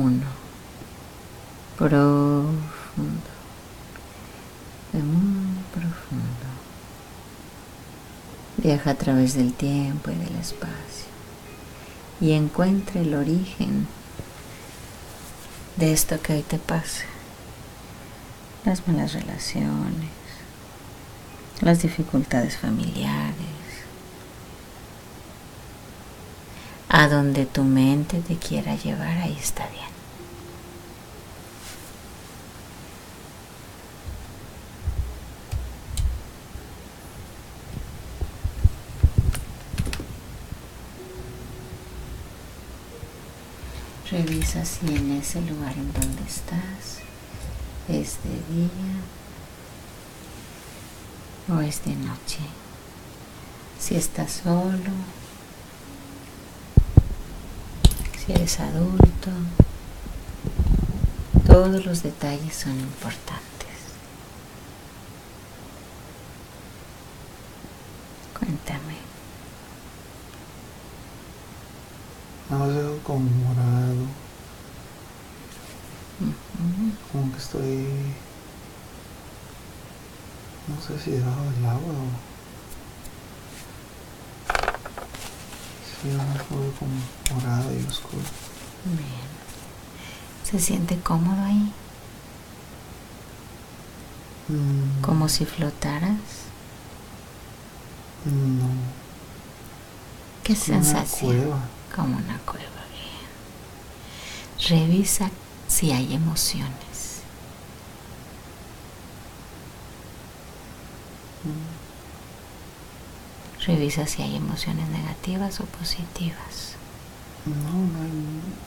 uno, profundo, de muy profundo. Viaja a través del tiempo y del espacio y encuentra el origen de esto que hoy te pasa. Las malas relaciones, las dificultades familiares, a donde tu mente te quiera llevar, ahí está bien. Revisa si en ese lugar en donde estás es de día o es de noche. Si estás solo, si eres adulto, todos los detalles son importantes. Cuéntame. No, veo como morado. Ujú. Como que estoy. No sé si debajo del agua o. Sí, algo como morado y oscuro. Bien. ¿Se siente cómodo ahí? Mm, Como si flotaras. No. ¿Qué como una sensación? cueva. Como una cueva, bien. Revisa si hay emociones. Mm, Revisa si hay emociones negativas o positivas. No, no hay.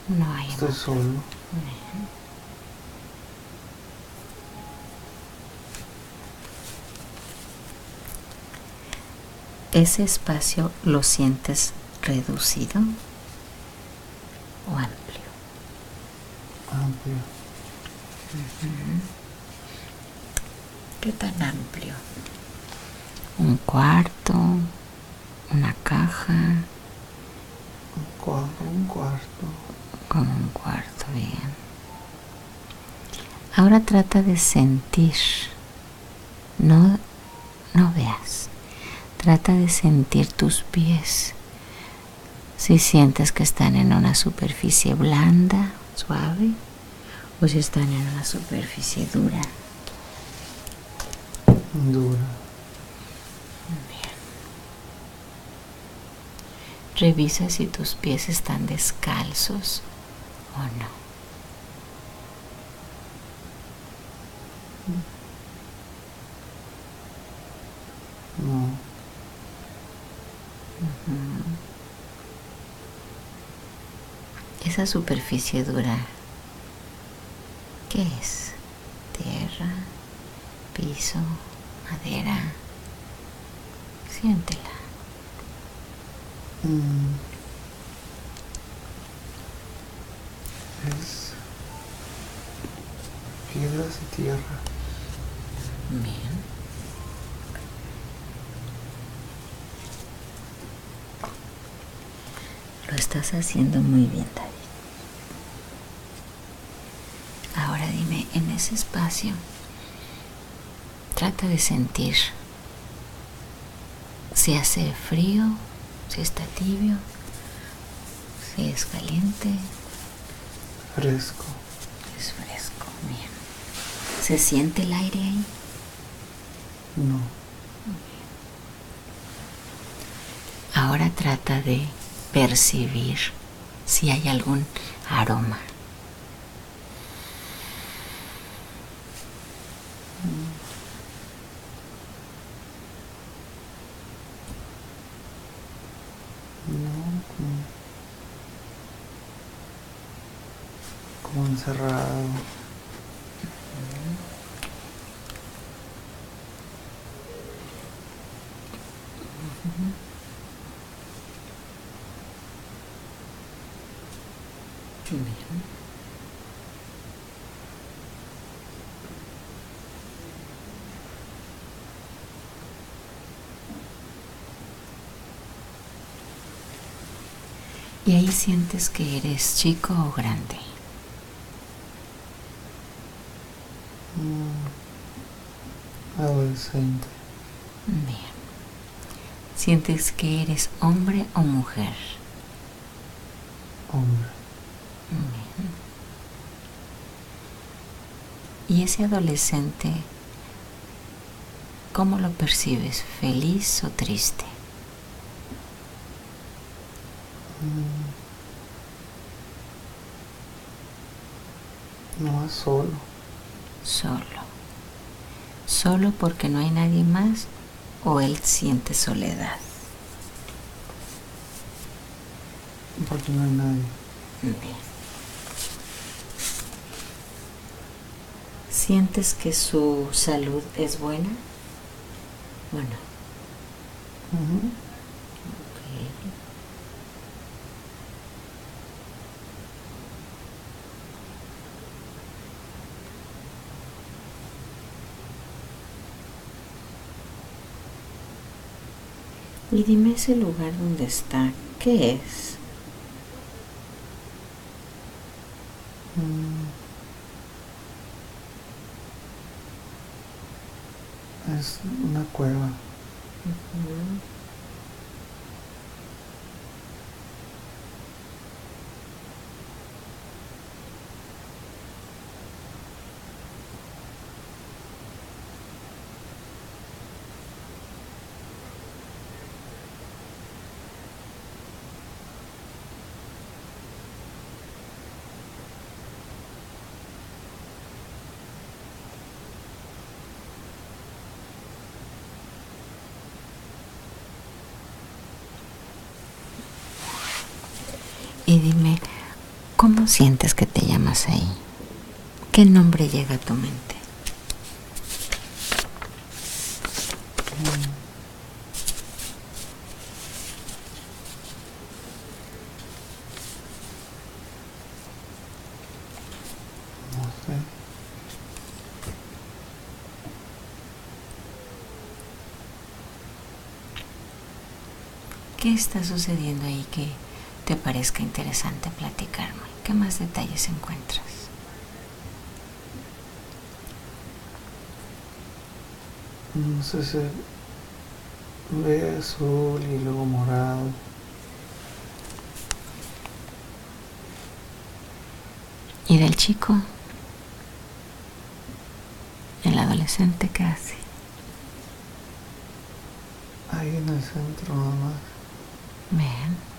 No hay Estoy solo. Bien. ¿Ese espacio lo sientes reducido o amplio? Amplio. ¿Qué tan amplio? Un cuarto, una caja, Un cuarto, un cuarto. como un cuarto, bien. Ahora trata de sentir, no, no veas, trata de sentir tus pies. Si sientes que están en una superficie blanda, suave, o si están en una superficie dura. Dura. Revisa si tus pies están descalzos o no. Esa superficie dura, ¿qué es? Tierra, piso, madera. Siéntela. Mm. Es piedras y tierra. Bien. Lo estás haciendo muy bien, David. Ahora dime, en ese espacio, trata de sentir si hace frío, si está tibio, si es caliente, Fresco. es fresco. Bien. ¿Se siente el aire ahí? No. Ahora trata de percibir si hay algún aroma. No. Como, como encerrado. Y ahí sientes que eres chico o grande. Mm, adolescente. Bien. ¿Sientes que eres hombre o mujer? Hombre. Bien. ¿Y ese adolescente, cómo lo percibes? ¿Feliz o triste? Mm. No solo. Solo. ¿Solo porque no hay nadie más o él siente soledad? Porque no hay nadie. Bien. ¿Sientes que su salud es buena? Bueno. Y dime ese lugar donde está, ¿qué es? Mm. Es una cueva. Ujú. Y dime, ¿cómo sientes que te llamas ahí? ¿Qué nombre llega a tu mente? ¿Qué está sucediendo ahí que te parezca interesante platicarme? ¿Qué más detalles encuentras? No sé si ve azul y luego morado. ¿Y del chico? ¿El adolescente qué hace? Ahí en el centro nada más. Bien.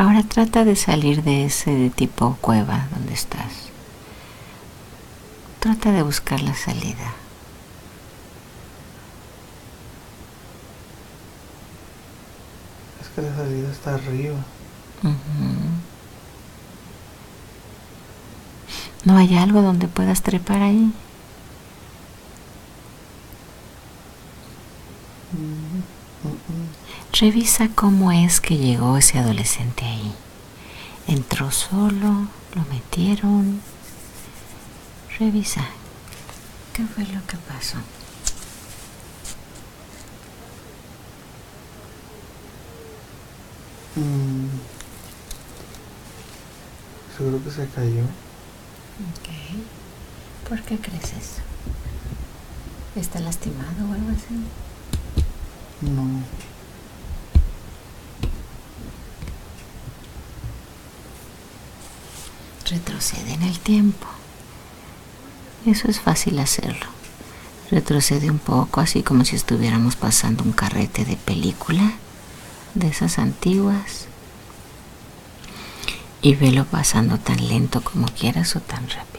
Ahora trata de salir de ese tipo cueva donde estás. Trata de buscar la salida. Es que la salida está arriba. ¿No hay algo donde puedas trepar ahí? Mm, mm, mm. Revisa cómo es que llegó ese adolescente ahí. Entró solo, lo metieron. Revisa. ¿Qué fue lo que pasó? Mm. Seguro que se cayó. Ok. ¿Por qué crees eso? ¿Está lastimado o algo así? No. Retrocede en el tiempo. Eso es fácil hacerlo. Retrocede un poco, así como si estuviéramos pasando un carrete de película, de esas antiguas. Y velo pasando tan lento como quieras o tan rápido.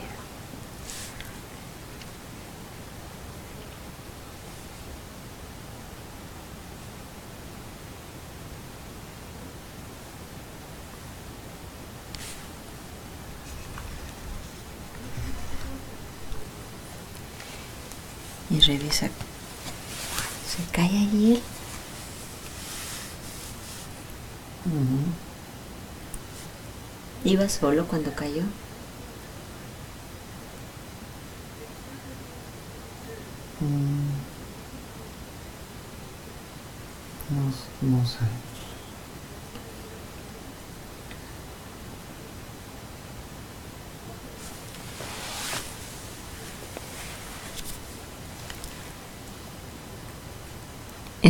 Y. ¿Se cae allí él? ¿Iba solo cuando cayó? Mm. No, s- no sé.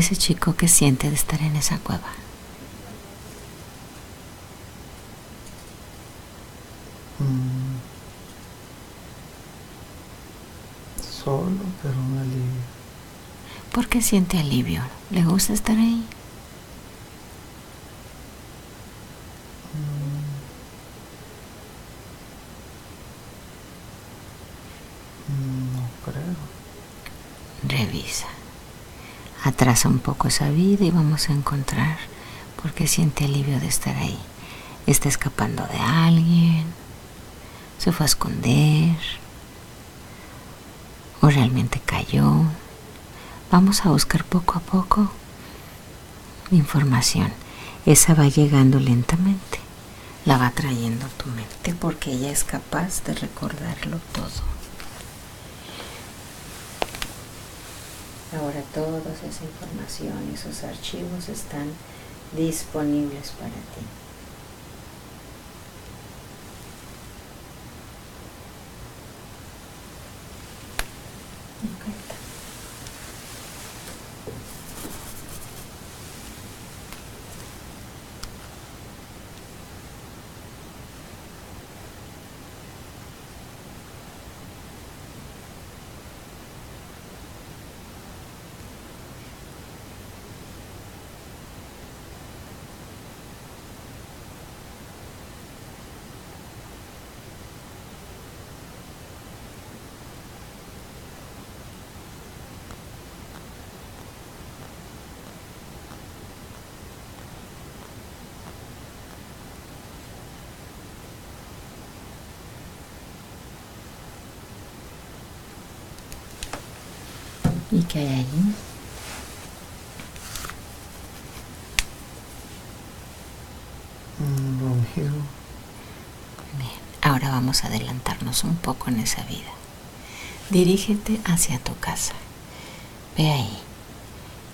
Ese chico que siente de estar en esa cueva. Mm. Solo, pero un alivio. ¿Por qué siente alivio? ¿Le gusta estar ahí? Mm. No creo. Revisa. Atrasa un poco esa vida y vamos a encontrar por qué siente alivio de estar ahí. Está escapando de alguien, se fue a esconder o realmente cayó. Vamos a buscar poco a poco información. Esa va llegando lentamente. La va trayendo tu mente porque ella es capaz de recordarlo todo. Ahora toda esa información y esos archivos están disponibles para ti. Ok. ¿Y qué hay ahí? Bien, ahora vamos a adelantarnos un poco en esa vida. Dirígete hacia tu casa. Ve ahí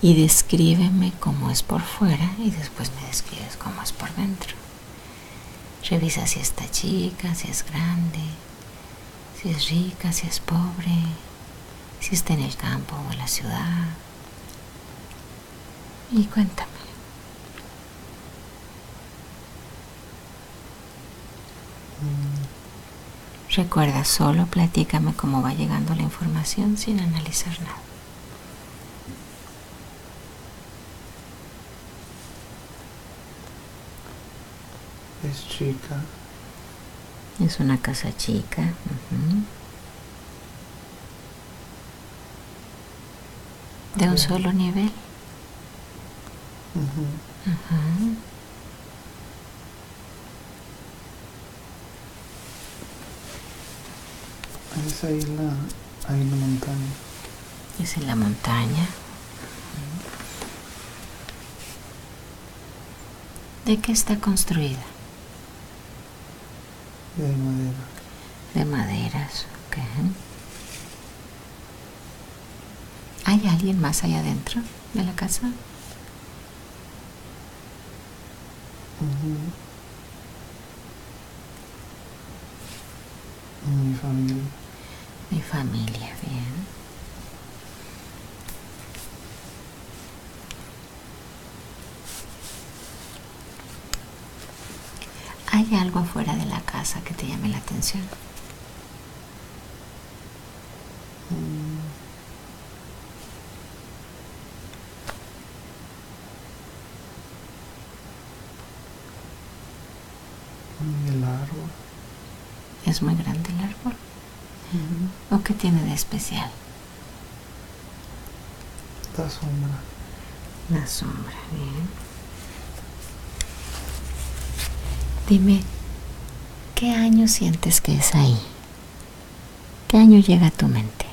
y descríbeme cómo es por fuera y después me describes cómo es por dentro. Revisa si está chica, si es grande, si es rica, si es pobre, si está en el campo o en la ciudad. Y cuéntame. Mm, Recuerda, solo platícame cómo va llegando la información sin analizar nada. Es chica. Es una casa chica. ujú. De un solo nivel. Ujú. Ujú. Es ahí la, ahí la montaña. Es en la montaña. ¿De qué está construida? Hay madera. De maderas. ok. ¿Hay alguien más allá adentro de la casa? Mi familia. Mi familia, bien. ¿Hay algo afuera de la casa que te llame la atención? Mm. Mm, El árbol. ¿Es muy grande el árbol? ¿O qué tiene de especial? La sombra. La sombra, bien. Dime, ¿qué año sientes que es ahí? ¿Qué año llega a tu mente?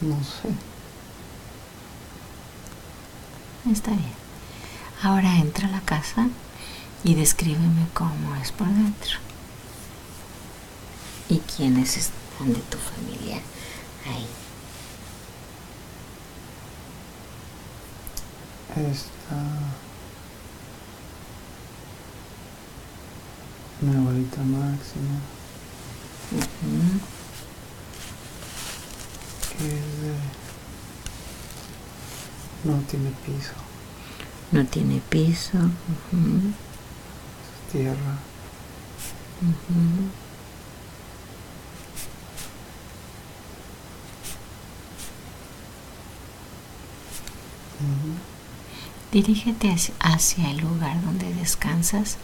No sé. Está bien. Ahora entra a la casa y descríbeme cómo es por dentro. ¿Y quiénes están de tu familia ahí? Está Mi abuelita máxima. Que es de... No tiene piso. No tiene piso. Ujú, Es tierra. Dirígete hacia- el lugar donde descansas,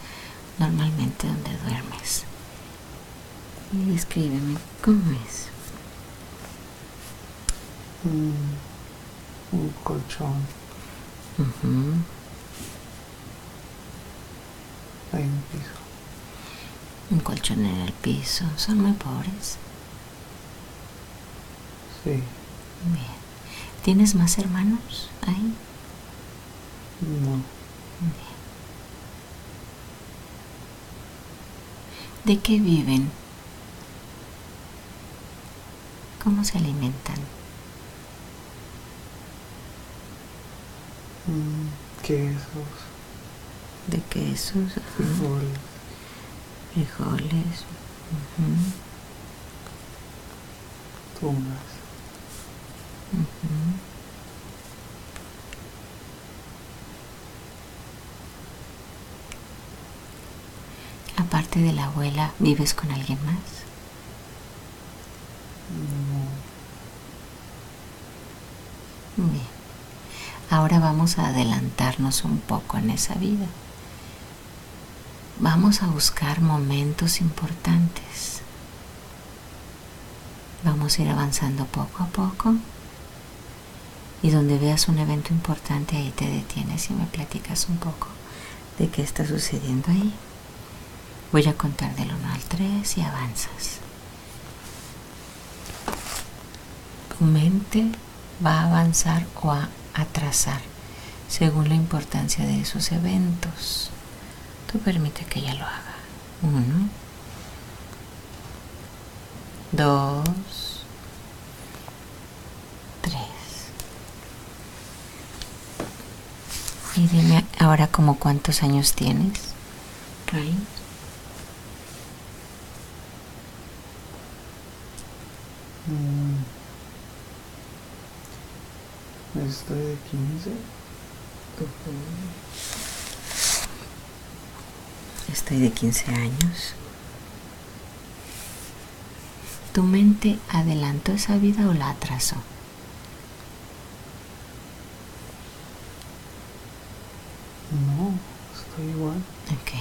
normalmente donde duermes. Y descríbeme cómo es. Mm, Un colchón. Ujú. Hay un piso. Un colchón en el piso. Son muy pobres. Sí. Bien. ¿Tienes más hermanos ahí? No. ¿De qué viven? ¿Cómo se alimentan? Mm, Quesos. ¿De quesos? Frijoles. Frijoles. ujú, Tunas. ujú. Aparte de la abuela, ¿vives con alguien más? No. Bien. Ahora vamos a adelantarnos un poco en esa vida. Vamos a buscar momentos importantes. Vamos a ir avanzando poco a poco. Y donde veas un evento importante, ahí te detienes y me platicas un poco de qué está sucediendo ahí. Voy a contar del 1 al 3 y avanzas. Tu mente va a avanzar o a atrasar según la importancia de esos eventos. Tú permite que ella lo haga. Uno, dos, tres. Y dime ahora como cuántos años tienes. Mm. Estoy de 15. Estoy de 15 años. ¿Tu mente adelantó esa vida o la atrasó? No, estoy igual. Ok.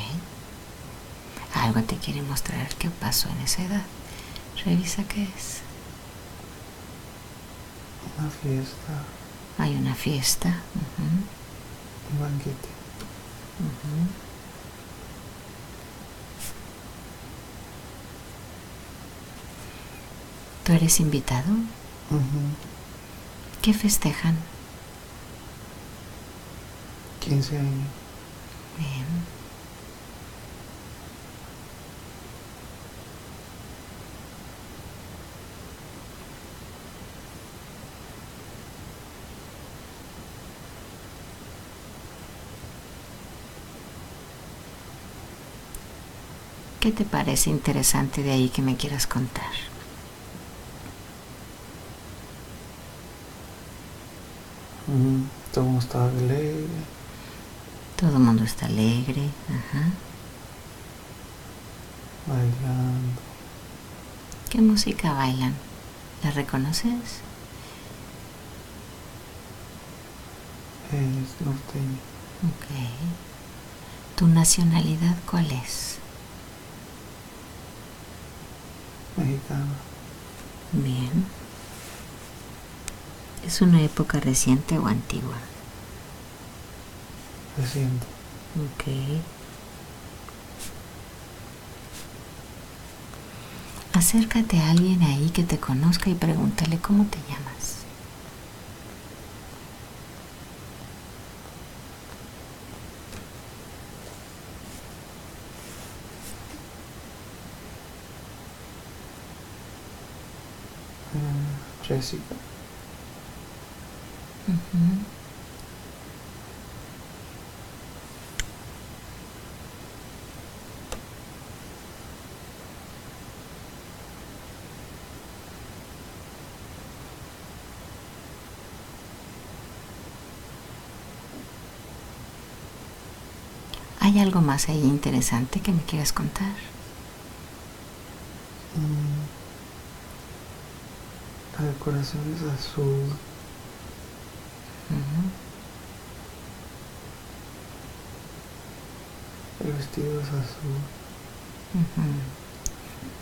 Algo te quiere mostrar qué pasó en esa edad. Revisa qué es. Una fiesta, Hay una fiesta. ujú, un banquete. ¿Tú eres invitado? ¿Qué festejan? 15 años. Bien. ¿Qué te parece interesante de ahí que me quieras contar? Ujú. Todo el mundo estaba alegre. Todo el mundo está alegre. Ajá. bailando. ¿Qué música bailan? ¿La reconoces? Es norteño, Ok. ¿Tu nacionalidad cuál es? Mexicano. Bien. ¿Es una época reciente o antigua? Reciente. Ok. Acércate a alguien ahí que te conozca y pregúntale cómo te llamas. ¿Hay algo más ahí interesante que me quieras contar? Mm. La decoración es azul. Ujú. El vestido es azul.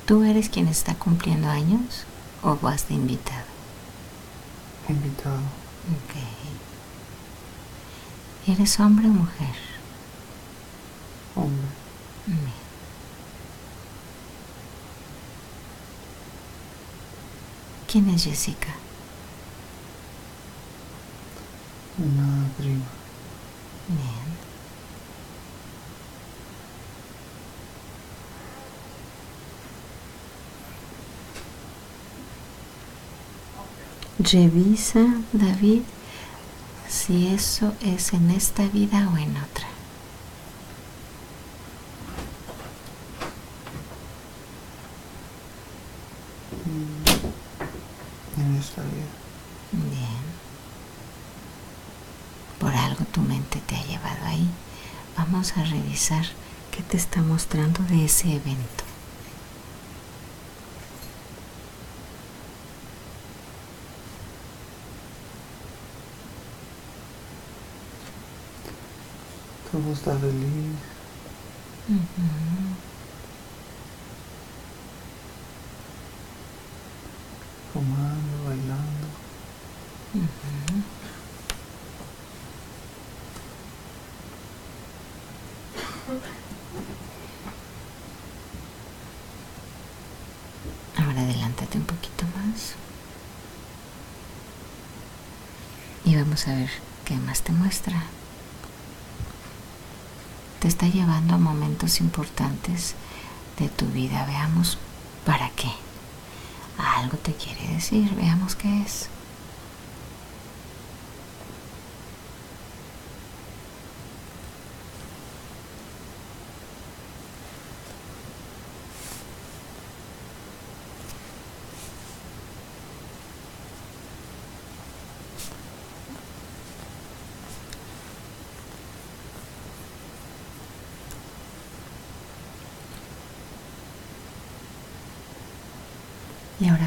¿Tú eres quien está cumpliendo años o vas de invitado? Invitado. Ok. ¿Eres hombre o mujer? Hombre. Bien. ¿Quién es Jessica? Una prima. Bien. Revisa, David, si eso es en esta vida o en otra. Mm. En esta vida. Bien. Por algo tu mente te ha llevado ahí. Vamos a revisar qué te está mostrando de ese evento. Todo está feliz. Ujú. Fumando, bailando. Ujú. Ahora adelántate un poquito más. Y vamos a ver qué más te muestra. Te está llevando a momentos importantes de tu vida. Veamos para qué. Algo te quiere decir. Veamos qué es.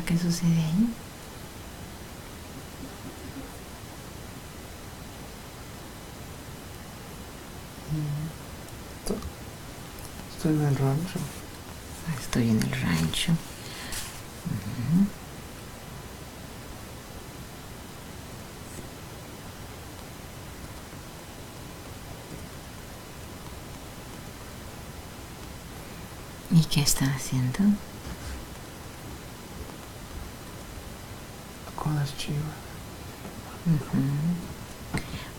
¿Y ahora qué sucede ahí? To- Estoy en el rancho. Estoy en el rancho. ¿Y qué están haciendo? Con las chivas. Ujú.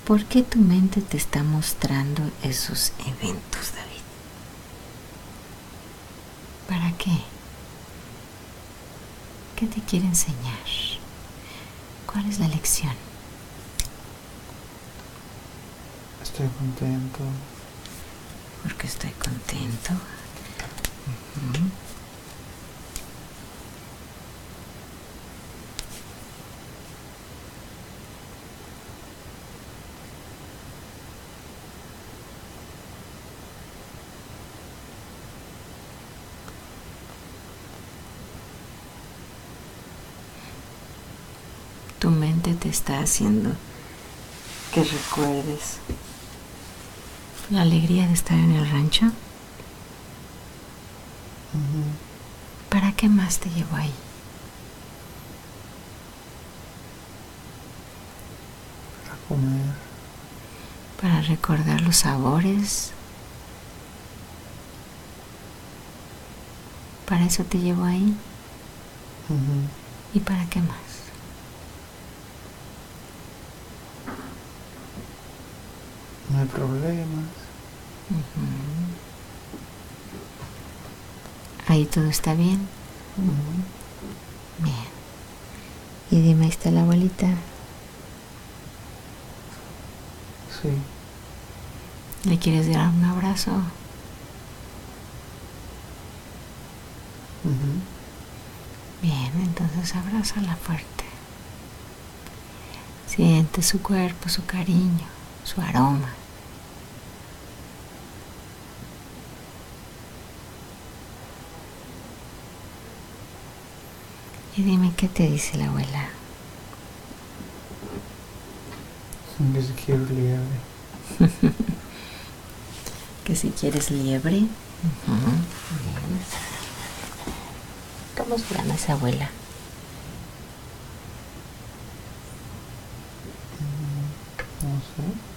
¿Por qué tu mente te está mostrando esos eventos, David? ¿Para qué? ¿Qué te quiere enseñar? ¿Cuál es la lección? Estoy contento. Porque estoy contento mente te está haciendo que recuerdes la alegría de estar en el rancho. ¿Para qué más te llevó ahí? Para comer. Para recordar los sabores. ¿Para eso te llevó ahí? ¿Y para qué más? Problemas. Ahí todo está bien. Bien. Y dime, ahí está la abuelita. Sí. ¿Le quieres dar un abrazo? Bien, entonces abrázala fuerte. Siente su cuerpo, su cariño, su aroma. Y dime qué te dice la abuela. Que si quiero liebre. que si quieres liebre. Ujú, bien. ¿Cómo se llama esa abuela? No sé.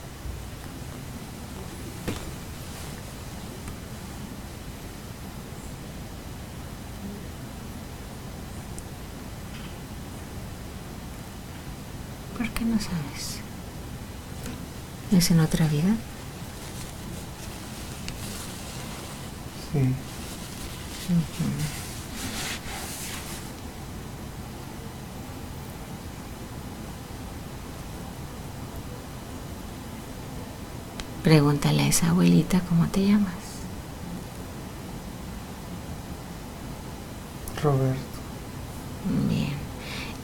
¿Por qué no sabes? ¿Es en otra vida? Sí. Pregúntale a esa abuelita cómo te llamas. Roberto. Bien.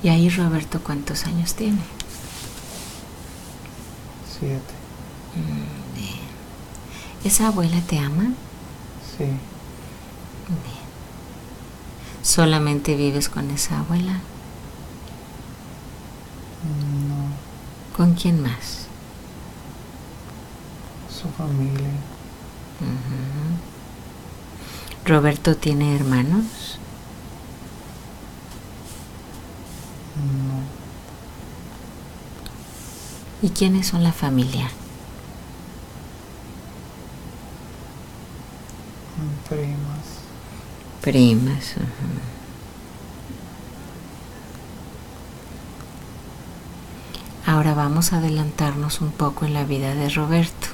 ¿Y ahí Roberto cuántos años tiene? Siete. ¿Esa abuela te ama? Sí. Bien. ¿Solamente vives con esa abuela? No. ¿Con quién más? Su familia. ¿Roberto tiene hermanos? No. ¿Y quiénes son la familia? Primas. Primas. Ahora vamos a adelantarnos un poco en la vida de Roberto.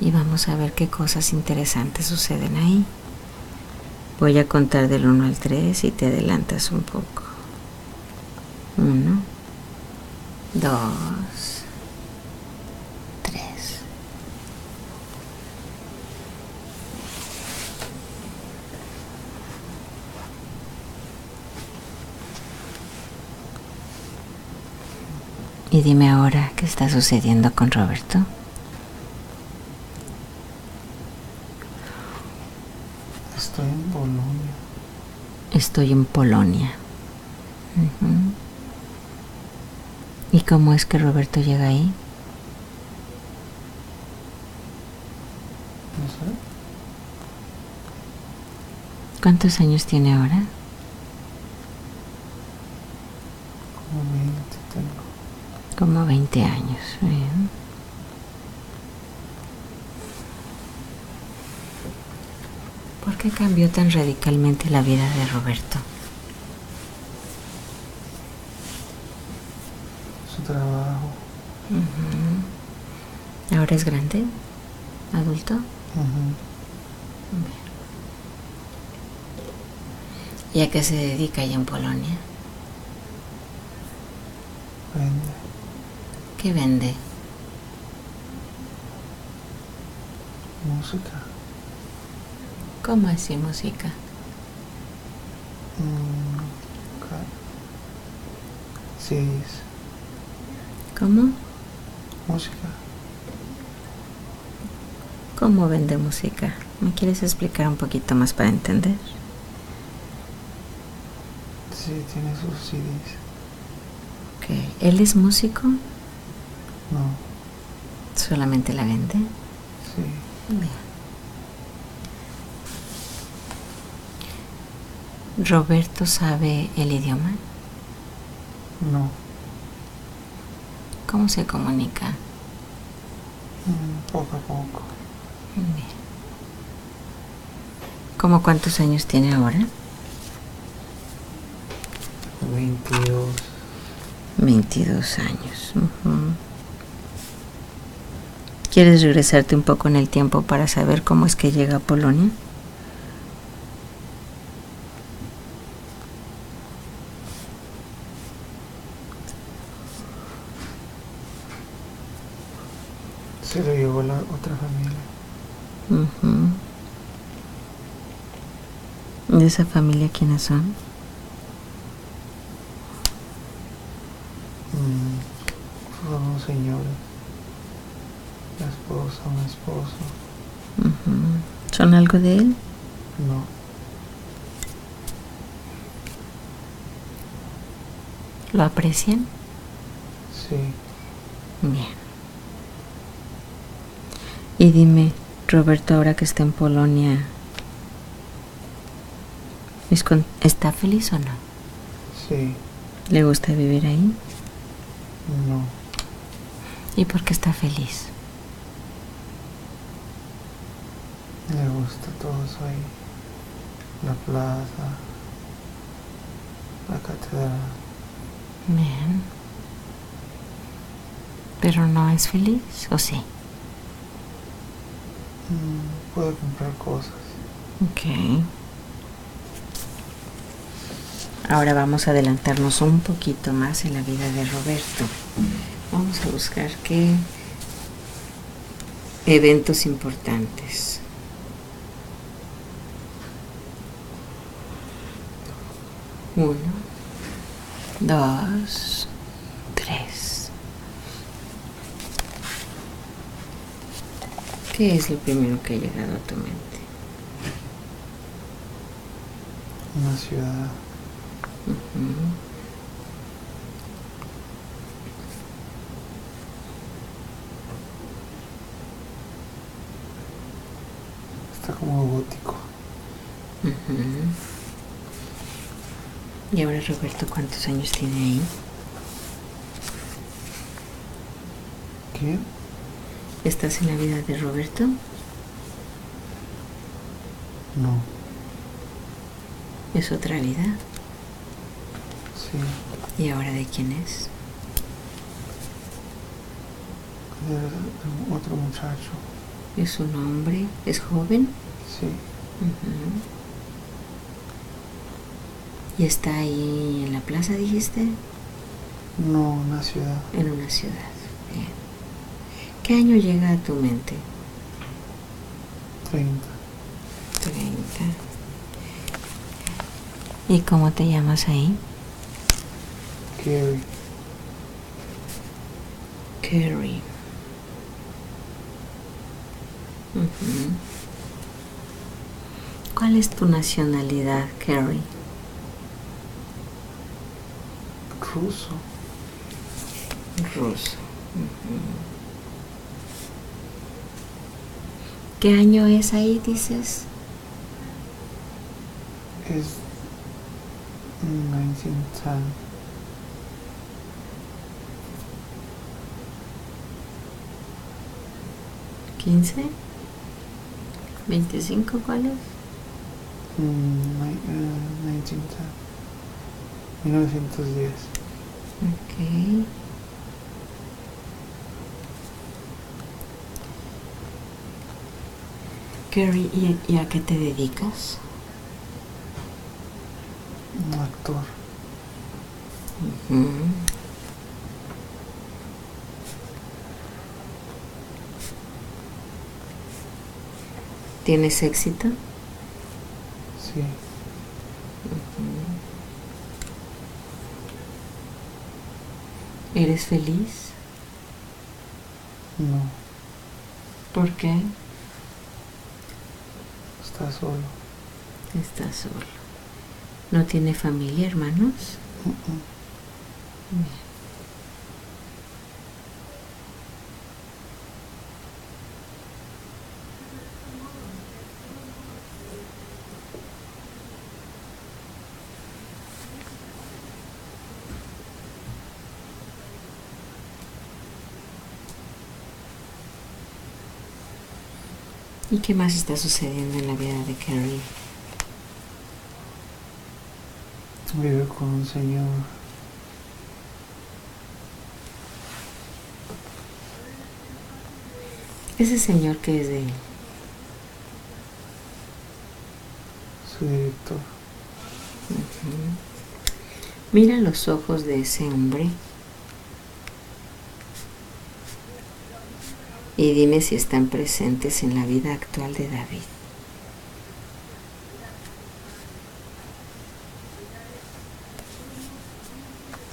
Y vamos a ver qué cosas interesantes suceden ahí. Voy a contar del 1 al 3 y te adelantas un poco. 1, 2, 3. Y dime ahora qué está sucediendo con Roberto. Estoy en Polonia. Estoy en Polonia. ¿Y cómo es que Roberto llega ahí? No sé. ¿Cuántos años tiene ahora? Como 20 tengo. Como 20 años. Bien. ¿Por qué cambió tan radicalmente la vida de Roberto? Su trabajo. ¿Ahora es grande? ¿Adulto? ¿Y a qué se dedica allá en Polonia? Vende. ¿Qué vende? Música. ¿Cómo así música? Mm, CDs. ¿Cómo? Música. ¿Cómo vende música? ¿Me quieres explicar un poquito más para entender? Sí, tiene sus CDs. Ok. ¿Él es músico? No. ¿Solamente la vende? Sí. Bien. ¿Roberto sabe el idioma? No. ¿Cómo se comunica? Mm, poco a poco. Bien. ¿Cómo cuántos años tiene ahora? 22. 22 años. ¿Quieres regresarte un poco en el tiempo para saber cómo es que llega a Polonia? Se lo llevó la otra familia. Ujú. ¿De esa familia quiénes son? Mm, fueron señores. La esposa, un esposo. Ujú. ¿Son algo de él? No. ¿Lo aprecian? Sí. Bien. Y dime, Roberto, ahora que está en Polonia, ¿es con- ¿está feliz o no? Sí. ¿Le gusta vivir ahí? No. ¿Y por qué está feliz? Me gusta todo eso ahí. La plaza. La catedral. Bien. ¿Pero no es feliz o sí? Mm, puedo comprar cosas. Ok. Ahora vamos a adelantarnos un poquito más en la vida de Roberto. Vamos a buscar qué eventos importantes. Uno, dos, tres. ¿Qué es lo primero que ha llegado a tu mente? Una ciudad. Está como gótico. Y ahora Roberto, ¿cuántos años tiene ahí? ¿Qué? ¿Estás en la vida de Roberto? No. ¿Es otra vida? Sí. ¿Y ahora de quién es? De de otro muchacho. ¿Es un hombre? ¿Es joven? Sí. ¿Y está ahí en la plaza, dijiste? No, una ciudad. En una ciudad. Bien. ¿Qué año llega a tu mente? 30. 30. ¿Y cómo te llamas ahí? Carrie. Ujú. ¿Cuál es tu nacionalidad, Carrie? Ruso. Ruso. ¿Qué año es ahí, dices? Es 1910. ¿15? ¿25 cuál es? Mm, ni- eh, 1910. 1910. Ok. Carrie, ¿y, y a qué te dedicas? Un actor. ¿Tienes éxito? Sí. ¿Eres feliz? No. ¿Por qué? Está solo. Está solo. ¿No tiene familia, hermanos? Mm. ¿Y qué más está sucediendo en la vida de Carrie? Vive con un señor. Ese señor que es de él. Su director. Mira los ojos de ese hombre y dime si están presentes en la vida actual de David.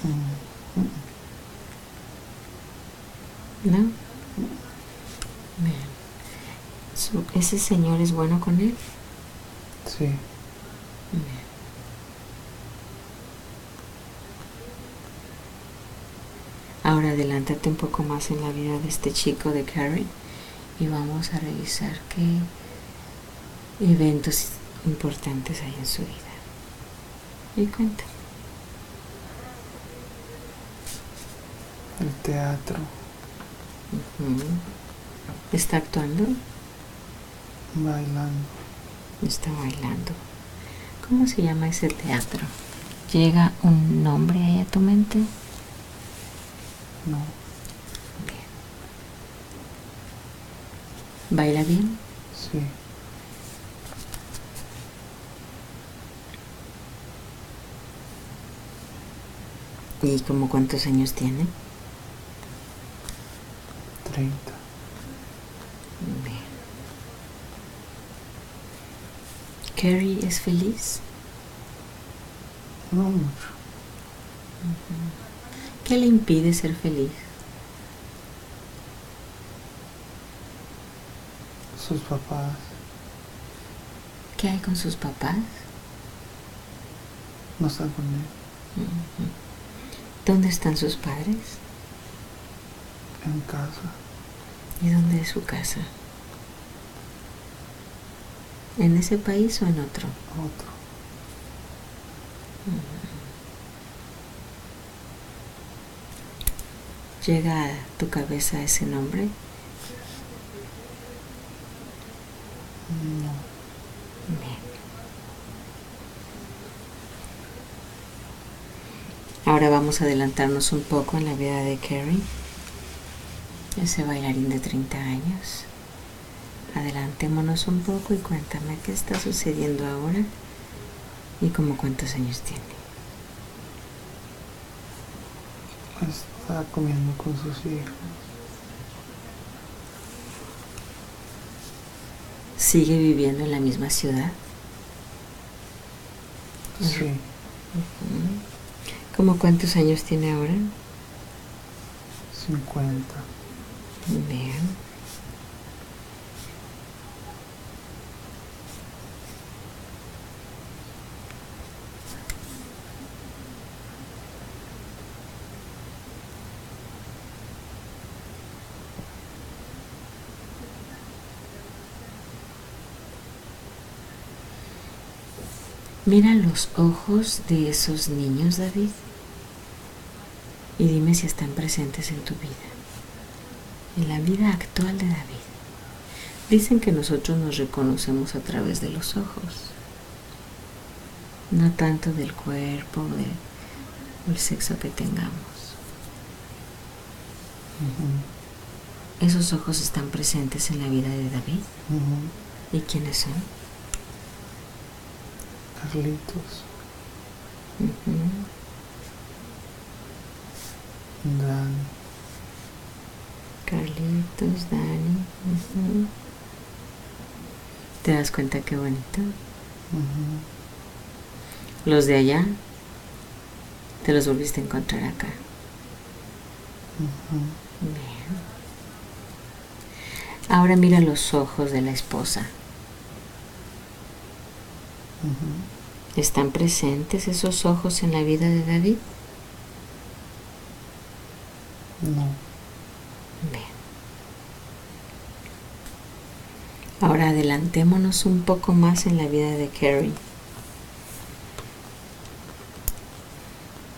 Mm, mm. ¿No? Bien. Su- ¿Ese señor es bueno con él? Sí. Bien. Ahora un poco más en la vida de este chico de Carrie y vamos a revisar qué eventos importantes hay en su vida. Y cuenta. El teatro. ¿Está actuando? Bailando. Está bailando. ¿Cómo se llama ese teatro? ¿Llega un nombre ahí a tu mente? No. ¿Baila bien? Sí. ¿Y como cuántos años tiene? Treinta. Bien. ¿Carrie es feliz? No mucho. ¿Qué le impide ser feliz? Sus papás. ¿Qué hay con sus papás? No están con él. ¿Dónde están sus padres? En casa. ¿Y dónde es su casa? ¿En ese país o en otro? Otro. ¿Llega a tu cabeza ese nombre? No. Bien. Ahora vamos a adelantarnos un poco en la vida de Carrie, ese bailarín de 30 años. Adelantémonos un poco y cuéntame qué está sucediendo ahora y como cuántos años tiene. Está comiendo con sus hijos. ¿Sigue viviendo en la misma ciudad? Sí. ¿Cómo cuántos años tiene ahora? Cincuenta. Bien. Mira los ojos de esos niños, David, y dime si están presentes en tu vida, en la vida actual de David. Dicen que nosotros nos reconocemos a través de los ojos, no tanto del cuerpo o de- o el sexo que tengamos. Esos ojos están presentes en la vida de David. ¿Y quiénes son? Carlitos. Ujú. Dani. Carlitos, Dani. ujú. ¿Te das cuenta qué bonito? Ujú. Los de allá te los volviste a encontrar acá. Bien. Ahora mira los ojos de la esposa. ¿Están presentes esos ojos en la vida de David? No. Bien. Ahora adelantémonos un poco más en la vida de Carrie.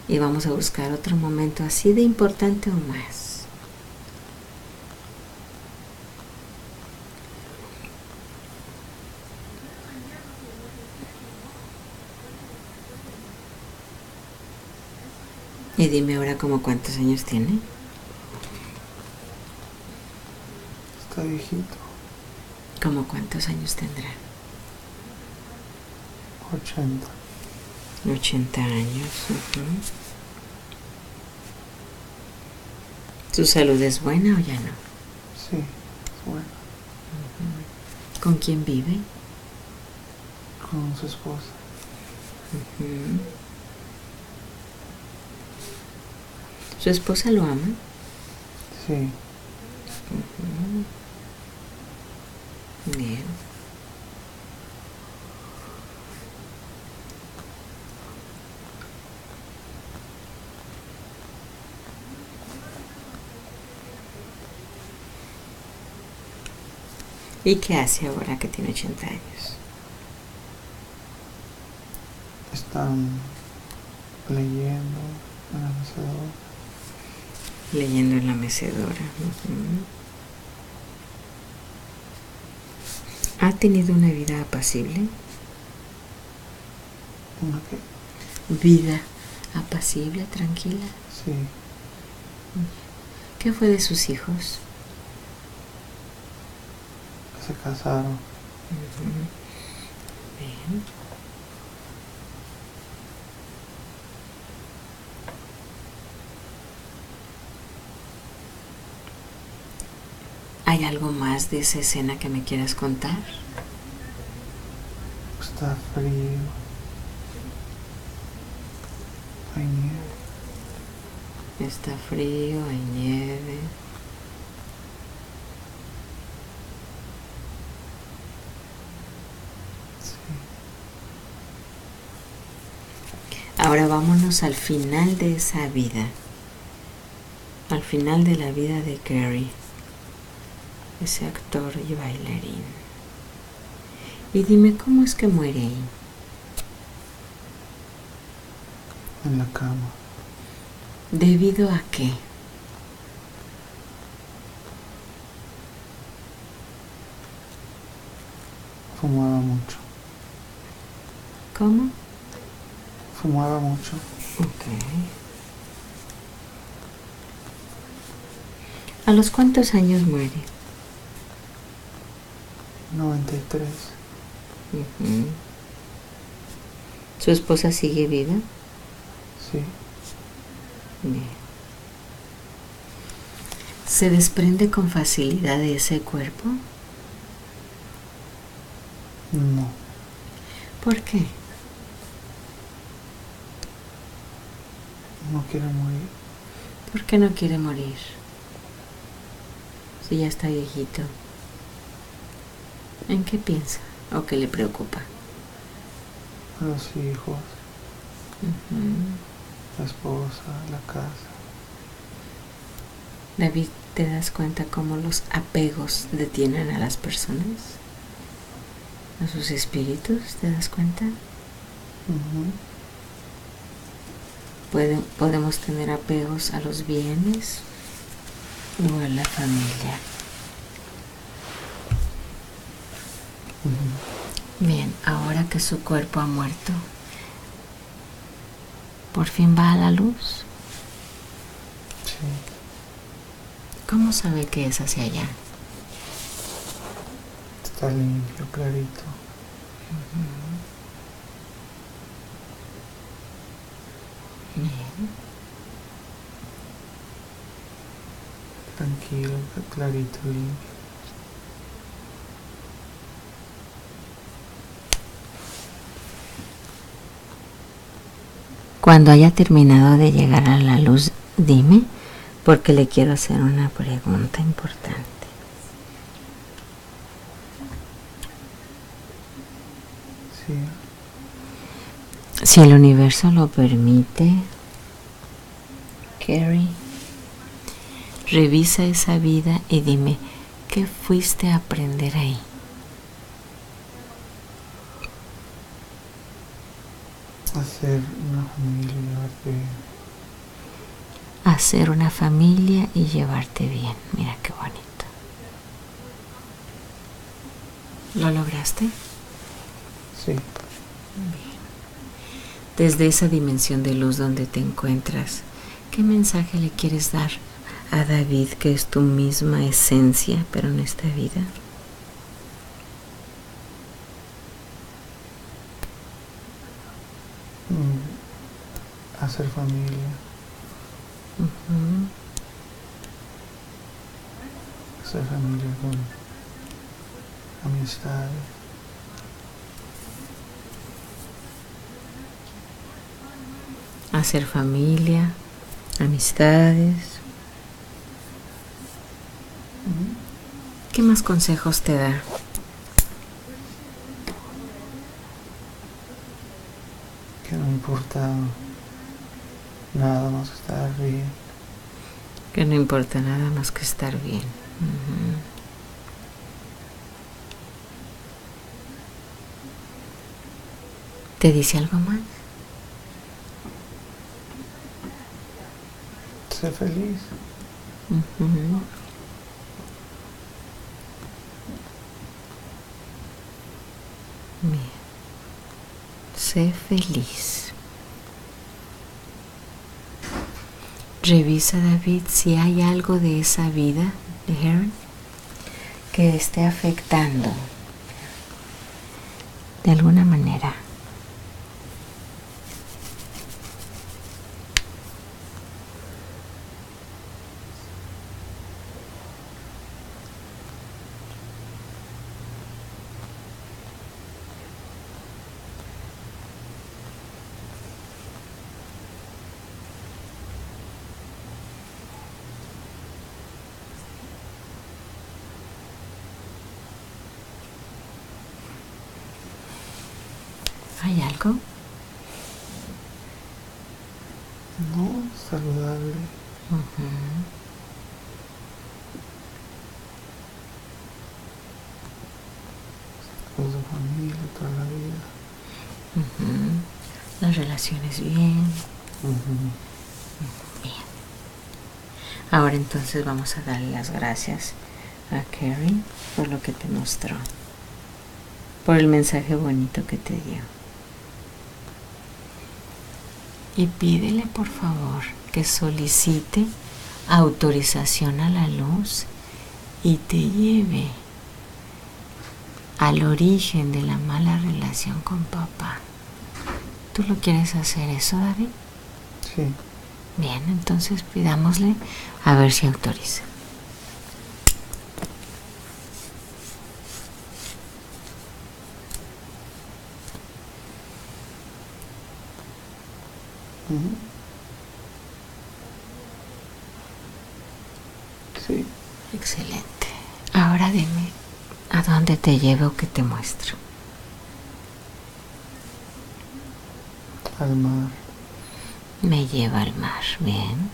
Y vamos a buscar otro momento así de importante o más. Y dime ahora como cuántos años tiene. Está viejito. ¿Como cuántos años tendrá? Ochenta. 80 años. ujú. ¿Su salud es buena o ya no? Sí. Bueno. ¿Con quién vive? Con su esposa. ¿Su esposa lo ama? Sí. Uh. Bien. ¿Y qué hace ahora que tiene 80 años? Están leyendo Leyendo en la mecedora. ¿Ha tenido una vida apacible? ¿Una qué? Vida apacible, tranquila. Sí. ¿Qué fue de sus hijos? Se casaron. Bien. ¿Hay algo más de esa escena que me quieras contar? Está frío. Hay nieve. Está frío, hay nieve. Sí. Ahora vámonos al final de esa vida. Al final de la vida de Gary. Ese actor y bailarín. Y dime cómo es que muere ahí. En la cama. ¿Debido a qué? Fumaba mucho. ¿Cómo? Fumaba mucho. Ok. ¿A los cuántos años muere? 93. Ujú. ¿Su esposa sigue viva? Sí. Bien. ¿Se desprende con facilidad de ese cuerpo? No. ¿Por qué? No quiere morir. ¿Por qué no quiere morir? Si ya está viejito. ¿En qué piensa o qué le preocupa? A los hijos, la esposa, la casa. David, ¿te das cuenta cómo los apegos detienen a las personas? ¿A sus espíritus? ¿Te das cuenta? Podemos tener apegos a los bienes o a la familia. Bien, ahora que su cuerpo ha muerto, por fin va a la luz. Sí. ¿Cómo sabe que es hacia allá? Está limpio, clarito. Bien. Tranquilo, clarito, limpio. Cuando haya terminado de llegar a la luz, dime, porque le quiero hacer una pregunta importante. Sí. Si el universo lo permite, Carrie, revisa esa vida y dime, ¿qué fuiste a aprender ahí? Hacer una familia y llevarte bien. Hacer una familia y llevarte bien. Mira qué bonito. ¿Lo lograste? Sí. Desde esa dimensión de luz donde te encuentras, ¿qué mensaje le quieres dar a David, que es tu misma esencia, pero en esta vida? Mm, Hacer familia. Ujú. Hacer familia con amistades. Hacer familia, amistades. ¿Qué más consejos te da? que no importa nada más que estar bien. ¿Te dice algo más? Sé feliz. Uh Sé feliz. Revisa, David, si hay algo de esa vida de Heron que esté afectando de alguna manera. ¿Hay algo? No, saludable. Ujú. Con su familia toda la vida. Ujú. Las relaciones bien. Bien. Ahora entonces vamos a darle las gracias a Carrie por lo que te mostró. Por el mensaje bonito que te dio. Y pídele por favor que solicite autorización a la luz y te lleve al origen de la mala relación con papá. ¿Tú lo quieres hacer eso, David? Sí. Bien, entonces pidámosle a ver si autoriza. Sí. Excelente. Ahora dime a dónde te llevo que te muestro. Al mar. Me lleva al mar. Bien.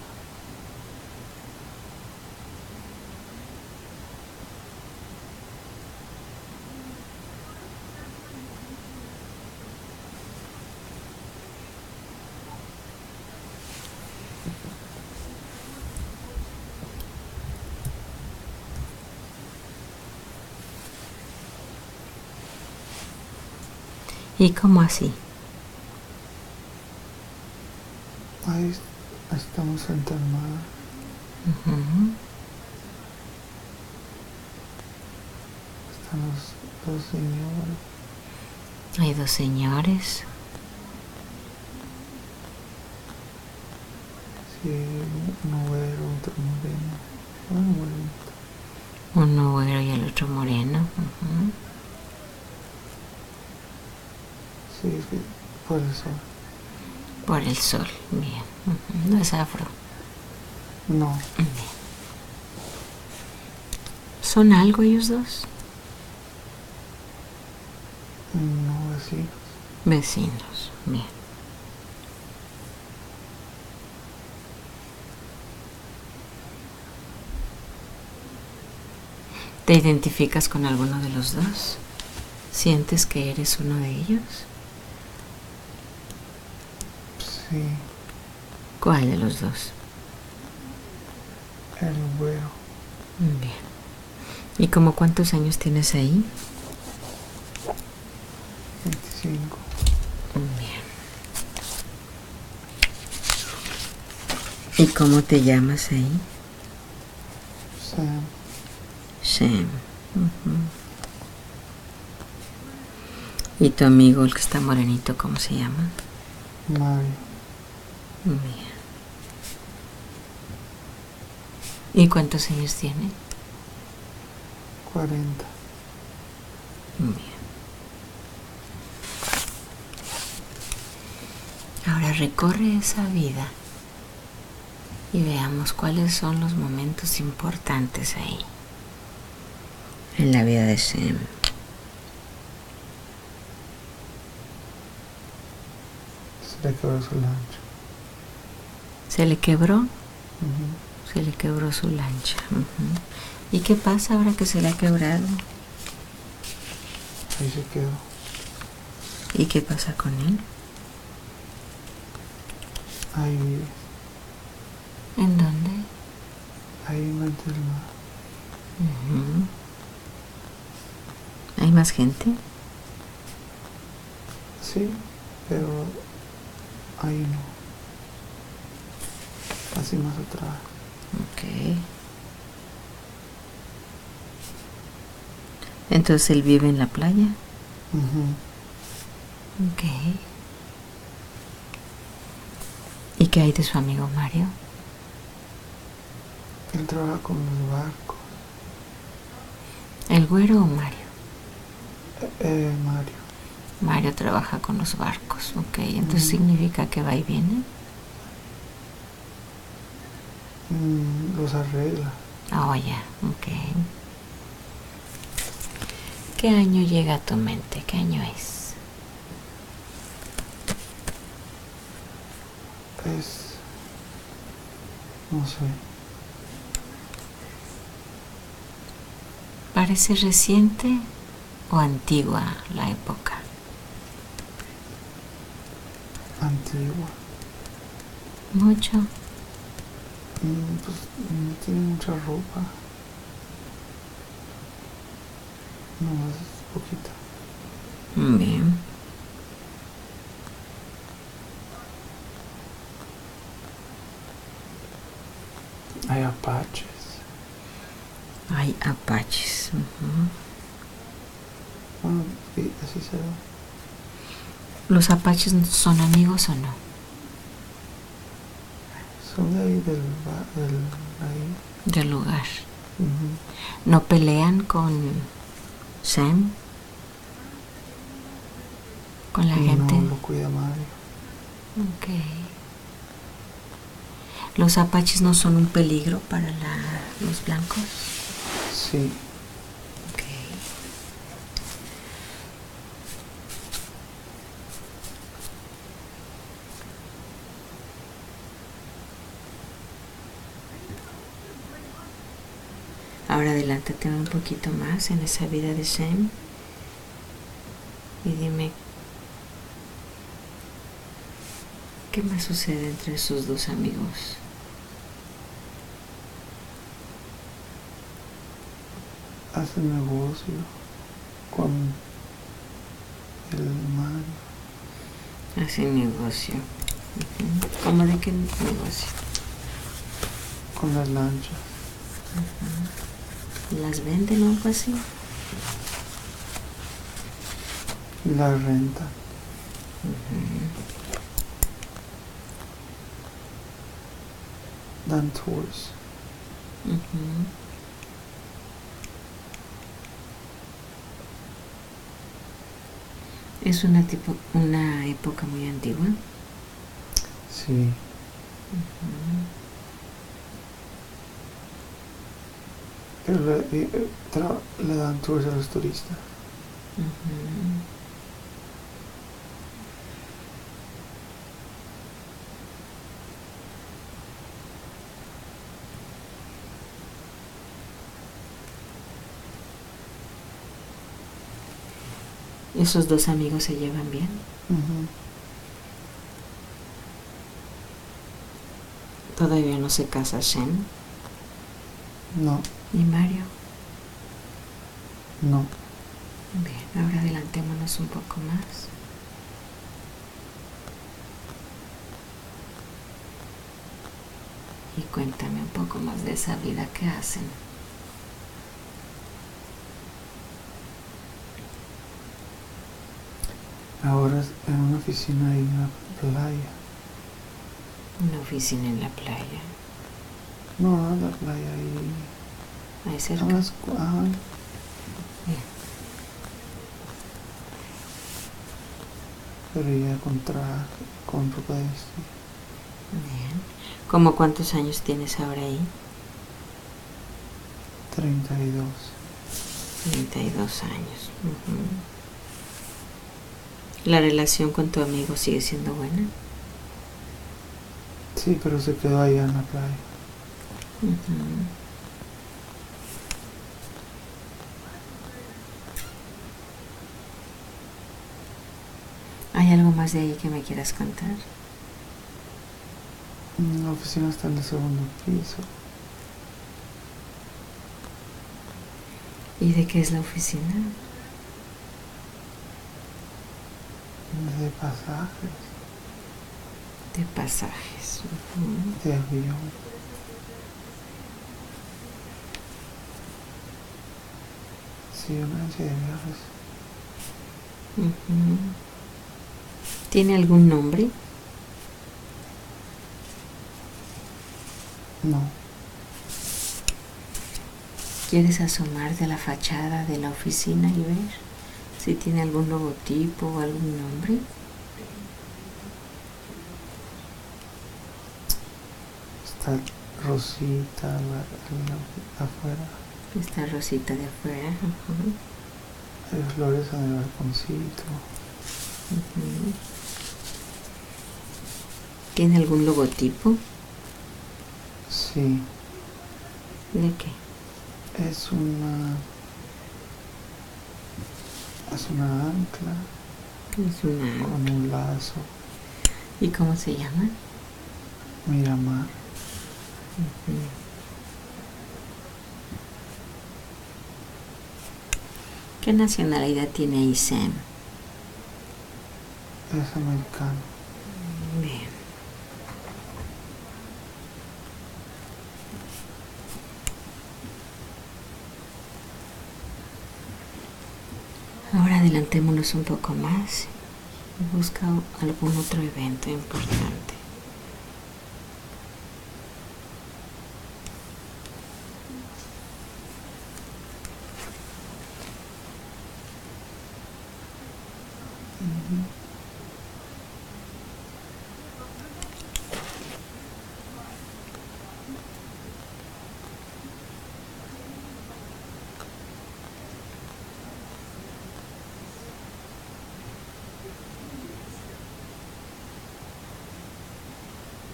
¿Y cómo así? Ahí es- estamos al mar. Ujú. Están los dos señores. Hay dos señores. Sí, uno güero, otro moreno. Bueno, bonito. Uno güero y el otro moreno. ujú. Sí, es que por eso. Por el sol. Bien. No es afro. No, Bien. ¿Son algo ellos dos? no así. Vecinos. Bien. ¿Te identificas con alguno de los dos? ¿Sientes que eres uno de ellos? Sí, ¿Cuál de los dos? el güero. Bien. ¿Y como cuántos años tienes ahí? 25. Bien. ¿Y cómo te llamas ahí? Sam. Ujú. ¿Y tu amigo, el que está morenito, cómo se llama? Mario. Bien. ¿Y cuántos años tiene? 40. Bien. Ahora recorre esa vida y veamos cuáles son los momentos importantes ahí. En la vida de Shem. Se le quebró su lancha. Se le quebró, se le quebró su lancha. ¿Y qué pasa ahora que se le ha quebrado? Ahí se quedó. ¿Y qué pasa con él? Ahí vive. ¿En dónde? Ahí del mar. Ujú. ¿Hay más gente? Sí, pero ahí no. Así más atrás. Ok. Entonces él vive en la playa. Ujú. Ok. ¿Y qué hay de su amigo Mario? Él trabaja con los barcos. ¿El güero o Mario? Eh, eh, Mario. Mario trabaja con los barcos. Ok, entonces significa que va y viene. Mm, los arregla. Oh, ya, ok. ¿Qué año llega a tu mente? ¿Qué año es? Es. No sé. ¿Parece reciente o antigua la época? Antigua. Mucho. Mm, pues no tiene mucha ropa. No, es poquita. Bien. Hay apaches. Hay apaches. ujú. Bueno, sí, así se ve. ¿Los apaches son amigos o no? Son de ahí del, ba- del ahí. Del lugar. ¿No pelean con Sam? Con la gente. No lo cuida Mario. Ok. ¿Los apaches no son un peligro para la- los blancos? Sí. Ok. Ahora adelántate un poquito más en esa vida de Sam y dime qué más sucede entre sus dos amigos. Hace negocio con el Mario. Hacen negocio. ¿Cómo de qué negocio? Con las lanchas. ¿Las venden o algo así? La renta. Dan tours. Es una tipo, una época muy antigua. Sí y- eh, tra- le dan tours a los turistas. ¿Esos dos amigos se llevan bien? Todavía no se casa Shen No, ni Mario. no. Bien, ahora adelantémonos un poco más. Y cuéntame un poco más de esa vida que hacen. Ahora es en una oficina ahí en la playa. Una oficina en la playa. No, la playa ahí. Ahí cerca. ajá. Bien. Pero ya con traje, con de vestir. Bien. ¿Cómo cuántos años tienes ahora ahí? 32. 32 años. Ujú. ¿La relación con tu amigo sigue siendo buena? Sí, pero se quedó allá en la playa. ¿Hay algo más de ahí que me quieras contar? La oficina está en el segundo piso. ¿Y de qué es la oficina? De pasajes. De pasajes. De avión. Sí, una de viajes. ¿Tiene algún nombre? No. ¿Quieres asomarte a la fachada de la oficina y ver si tiene algún logotipo o algún nombre? Está Rosita la, afuera. Está Rosita de afuera. Hay flores en el balconcito. ¿Tiene algún logotipo? Sí. ¿De qué? Es una. Es una ancla. Es una Con un lazo. ¿Y cómo se llama? Miramar. ¿Qué nacionalidad tiene Isem? Es americano. Adelantémonos un poco más busca algún otro evento importante.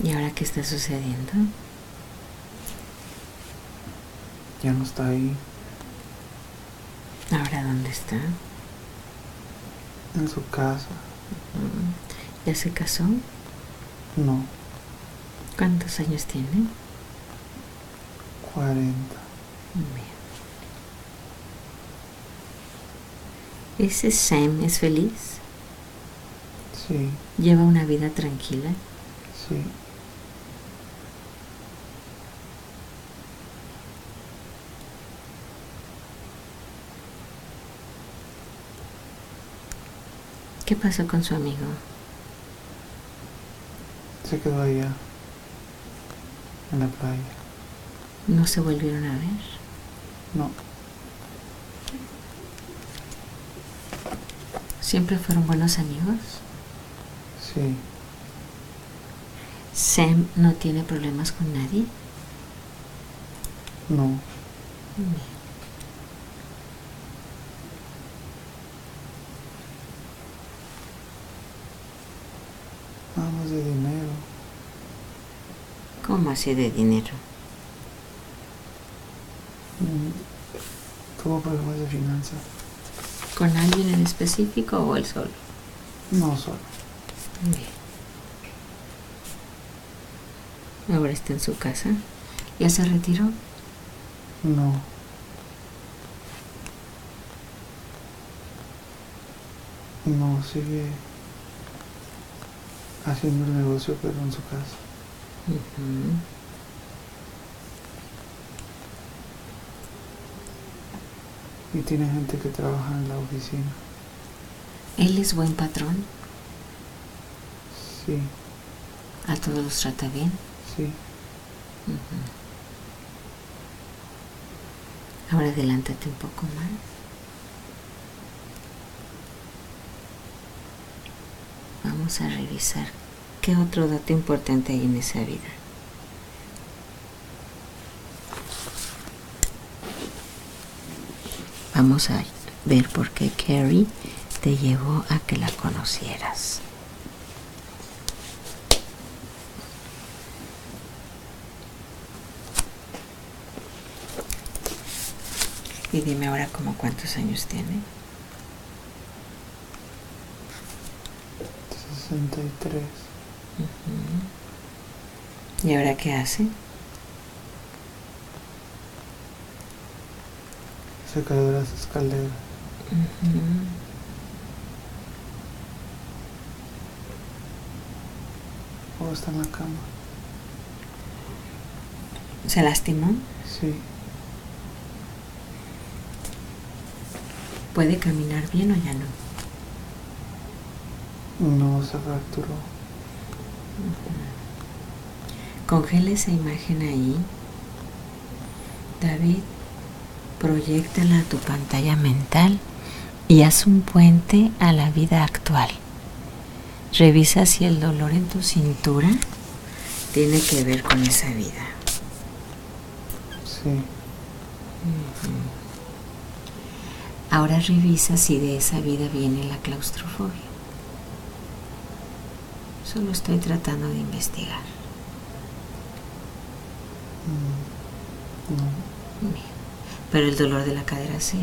¿Y ahora qué está sucediendo? Ya no está ahí. ¿Ahora dónde está? En su casa. ¿Ya se casó? No. ¿Cuántos años tiene? 40. Bien. ¿Ese Sam es feliz? Sí, ¿Lleva una vida tranquila? sí. ¿Qué pasó con su amigo? Se quedó allá. En la playa. ¿No se volvieron a ver? No. ¿Siempre fueron buenos amigos? Sí. ¿Sam no tiene problemas con nadie? No. Bien. Nada más de dinero. ¿Cómo así de dinero? Tuvo problemas de finanzas. ¿Con alguien en específico o él solo? No solo. Bien. Ahora está en su casa. ¿Ya se retiró? No. No, sigue haciendo el negocio, pero en su casa. Y tiene gente que trabaja en la oficina. ¿Él es buen patrón? Sí, ¿A todos los trata bien? sí. Ahora adelántate un poco más. Vamos a revisar qué otro dato importante hay en esa vida. Vamos a ver por qué Carrie te llevó a que la conocieras. Y dime ahora como cuántos años tiene. 63. ¿Y ahora qué hace? Se cayó de las escaleras. O está en la cama. ¿Se lastimó? Sí. ¿Puede caminar bien o ya no? No se fracturó. Congela esa imagen ahí. David, proyectala a tu pantalla mental y haz un puente a la vida actual. Revisa si el dolor en tu cintura tiene que ver con esa vida. Sí. Ahora revisa si de esa vida viene la claustrofobia. Solo estoy tratando de investigar. Mm, No. Bien. Pero el dolor de la cadera sí.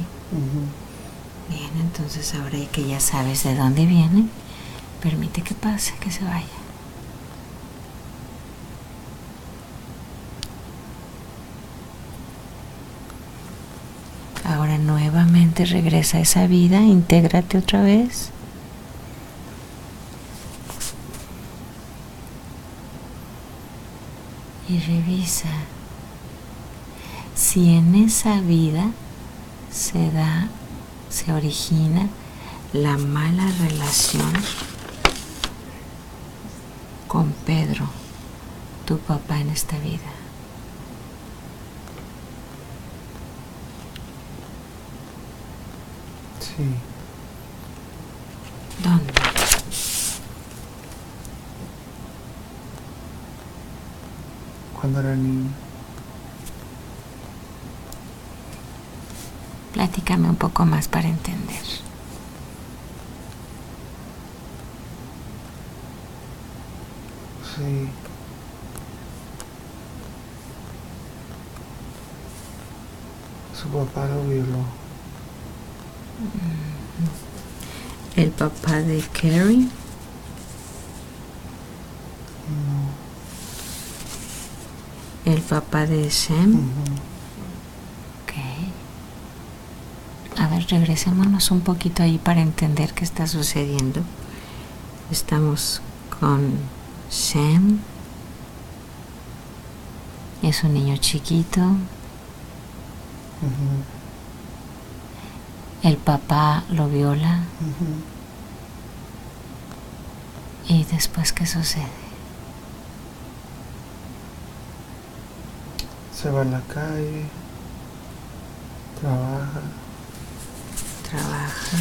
Bien, entonces ahora que ya sabes de dónde viene, permite que pase, que se vaya. Ahora nuevamente regresa a esa vida, intégrate otra vez. Y revisa si en esa vida se da, se origina la mala relación con Pedro, tu papá en esta vida. Sí. ¿Dónde? Cuando era niño. Platícame un poco más para entender. Sí. Su papá lo violó. El papá de Carrie, el papá de Sam. Ujú. Ok. A ver, regresémonos un poquito ahí para entender qué está sucediendo. Estamos con Sam. Es un niño chiquito. El papá lo viola. ¿Y después qué sucede? Se va a la calle. Trabaja. Trabaja.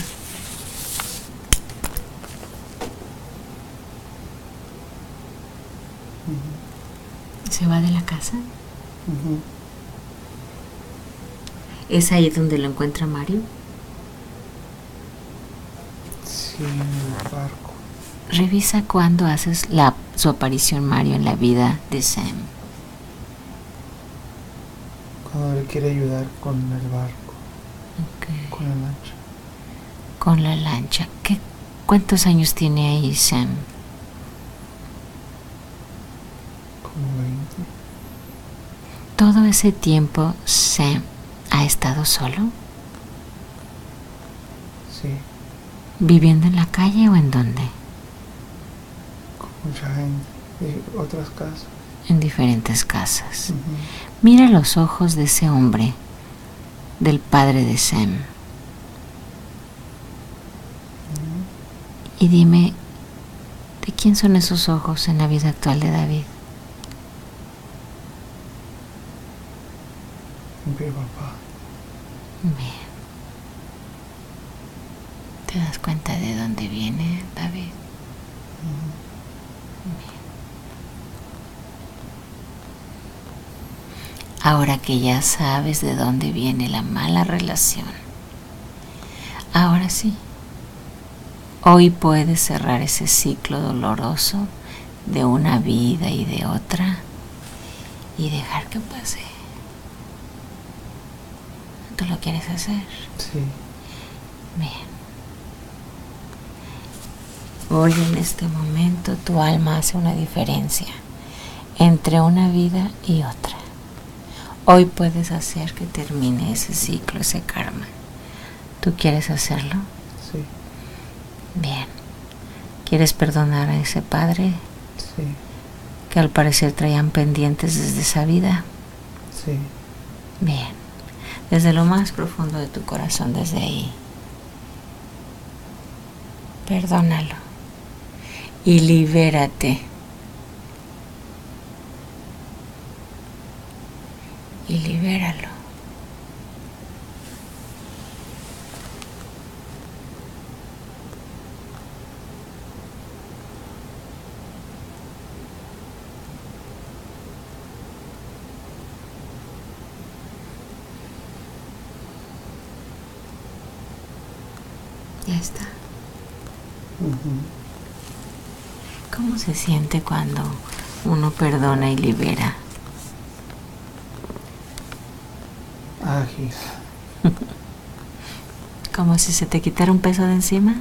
Se va de la casa. Ujú. ¿Es ahí donde lo encuentra Mario? Sí, en el barco. Revisa cuándo haces la, su aparición Mario en la vida de Sam. Cuando le quiere ayudar con el barco, con la lancha. Con la lancha. ¿Qué, ¿Cuántos años tiene ahí Sam? Como 20. Todo ese tiempo Sam ha estado solo, Sí, viviendo en la calle o en dónde? con mucha gente. Y otras casas. En diferentes casas. Mira los ojos de ese hombre, del padre de Ujú. y dime, ¿de quién son esos ojos en la vida actual de David? Papá. Bien. ¿Te das cuenta de dónde viene David? Ujú. Ahora que ya sabes de dónde viene la mala relación, ahora sí, hoy puedes cerrar ese ciclo doloroso de una vida y de otra y dejar que pase. ¿Tú lo quieres hacer? Sí. Bien. Hoy en este momento tu alma hace una diferencia entre una vida y otra. Hoy puedes hacer que termine ese ciclo, ese karma. ¿Tú quieres hacerlo? Sí. Bien. ¿Quieres perdonar a ese padre? Sí. Que al parecer traían pendientes desde esa vida. Sí. Bien. Desde lo más profundo de tu corazón, desde ahí. Perdónalo. Y libérate. Y libéralo. Ya está. ¿Cómo se siente cuando uno perdona y libera? Como si se te quitara un peso de encima.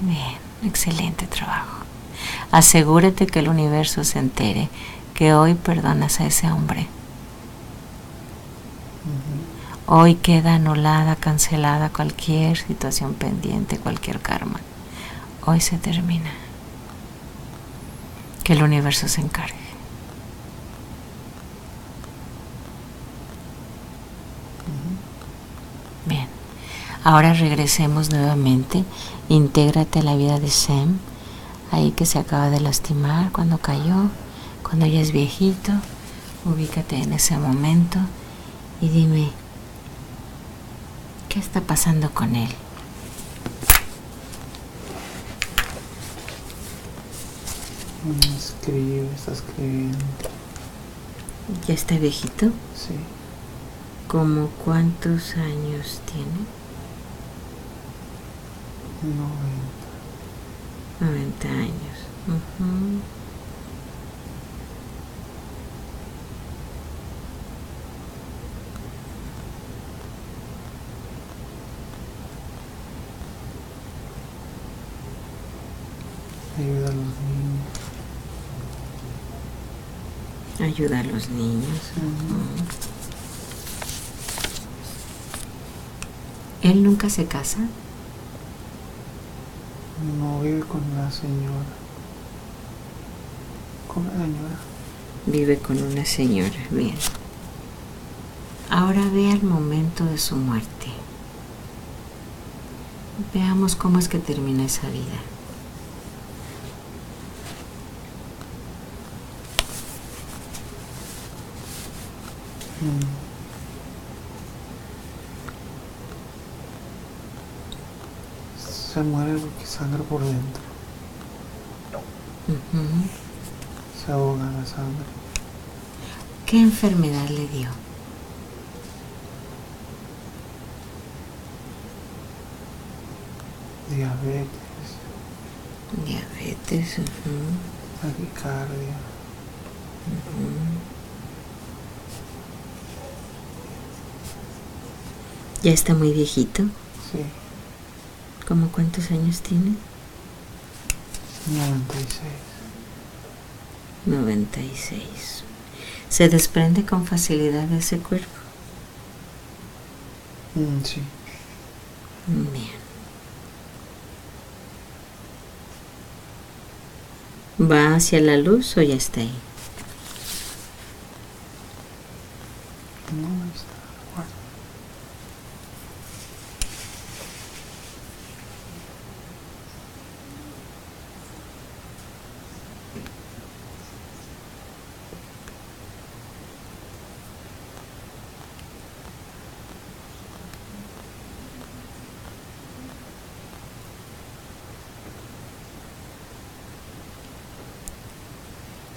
Bien, excelente trabajo. Asegúrate que el universo se entere que hoy perdonas a ese hombre. Hoy queda anulada, cancelada cualquier situación pendiente, cualquier karma. Hoy se termina. Que el universo se encargue. Bien. Ahora regresemos nuevamente. Intégrate a la vida de Sem. Ahí que se acaba de lastimar cuando cayó, cuando ya es viejito. Ubícate en ese momento y dime, ¿qué está pasando con él? Escribe, está escribiendo. ¿Ya está viejito? Sí. ¿Cómo cuántos años tiene? 90. 90 años. Ujú. Ayuda a los niños. Ayuda a los niños. ¿Él nunca se casa? No vive con la señora. Con la señora. Vive con una señora. Bien. Ahora ve el momento de su muerte. Veamos cómo es que termina esa vida. Mm. Se muere porque sangra por dentro. Se ahoga la sangre. ¿Qué enfermedad le dio? Diabetes, Diabetes. ujú, taquicardia. ujú. Ya está muy viejito. Sí, ¿Cómo cuántos años tiene? 96. 96. Se desprende con facilidad de ese cuerpo. Mm, sí. Bien. ¿Va hacia la luz o ya está ahí? No, ahí está. Guarda.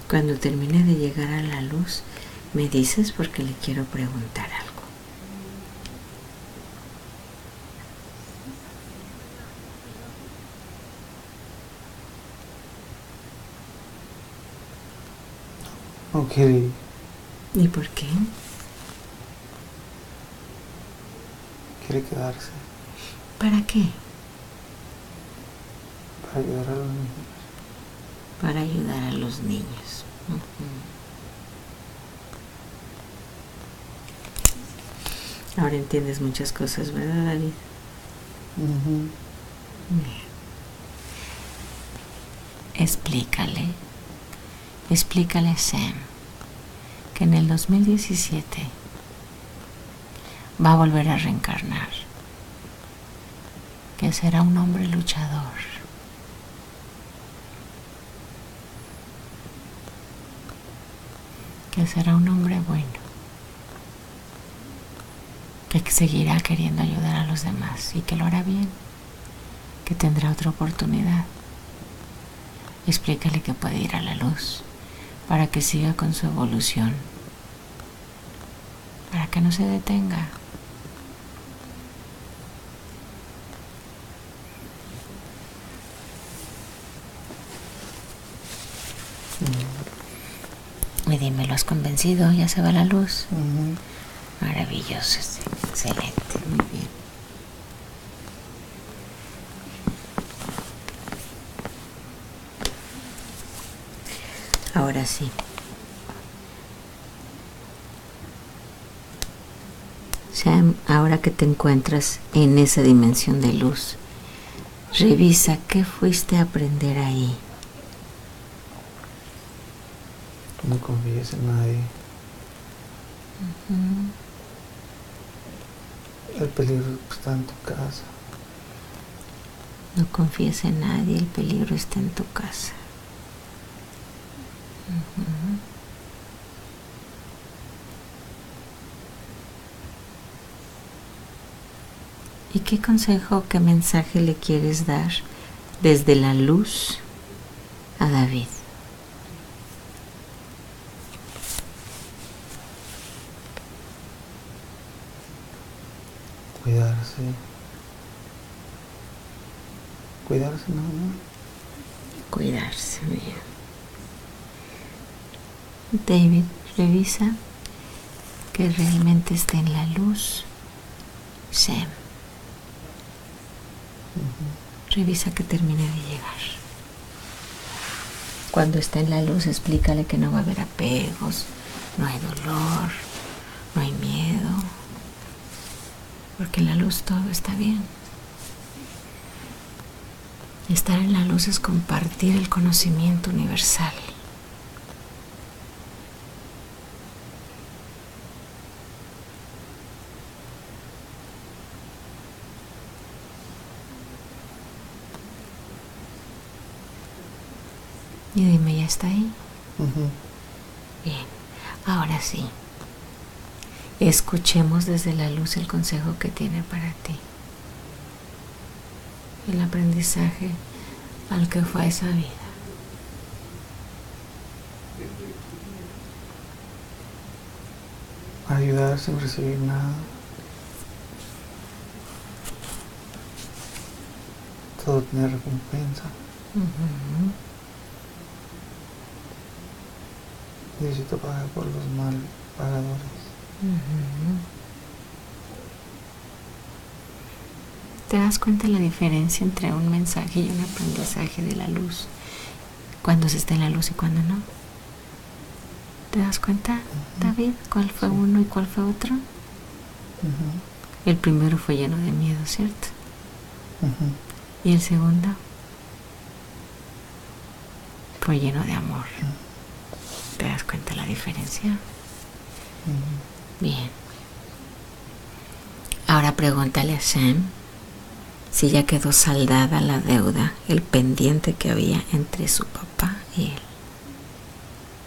Cuando termine de llegar a la luz, me dices porque le quiero preguntar algo. Ir. ¿Y por qué? Quiere quedarse. ¿Para qué? Para ayudar a los niños. Para ayudar a los niños. Ahora entiendes muchas cosas, ¿verdad, David? Explícale, explícale Sam que en el 2017 va a volver a reencarnar, que será un hombre luchador. que será un hombre bueno, que seguirá queriendo ayudar a los demás y que lo hará bien, que tendrá otra oportunidad. Explícale que puede ir a la luz para que siga con su evolución, para que no se detenga. Y dime, ¿lo has convencido? ¿Ya se va la luz? Maravilloso, excelente, muy bien. Ahora sí. Sam, ahora que te encuentras en esa dimensión de luz, revisa qué fuiste a aprender ahí. No confíes en nadie. El peligro está en tu casa. No confíes en nadie, el peligro está en tu casa. ¿Y qué consejo, qué mensaje le quieres dar desde la luz a David? Cuidarse. Cuidarse nada más. Cuidarse, bien. David, revisa que realmente esté en la luz. Sam. Revisa que termine de llegar. Cuando esté en la luz, explícale que no va a haber apegos, no hay dolor, no hay miedo, porque en la luz todo está bien. Estar en la luz es compartir el conocimiento universal. Y dime, ¿ya está ahí? Bien, ahora sí. Escuchemos desde la luz el consejo que tiene para ti. El aprendizaje al que fue esa vida. Ayudar sin recibir nada. Todo tiene recompensa. Necesito pagar por los mal pagadores. ¿Te das cuenta de la diferencia entre un mensaje y un aprendizaje de la luz? Cuando se está en la luz y cuando no. ¿Te das cuenta, David? ¿Cuál fue uno y cuál fue otro? El primero fue lleno de miedo, ¿cierto? Y el segundo fue lleno de amor. ¿Te das cuenta la diferencia? Bien. Ahora pregúntale a Sam si ya quedó saldada la deuda, el pendiente que había entre su papá y él.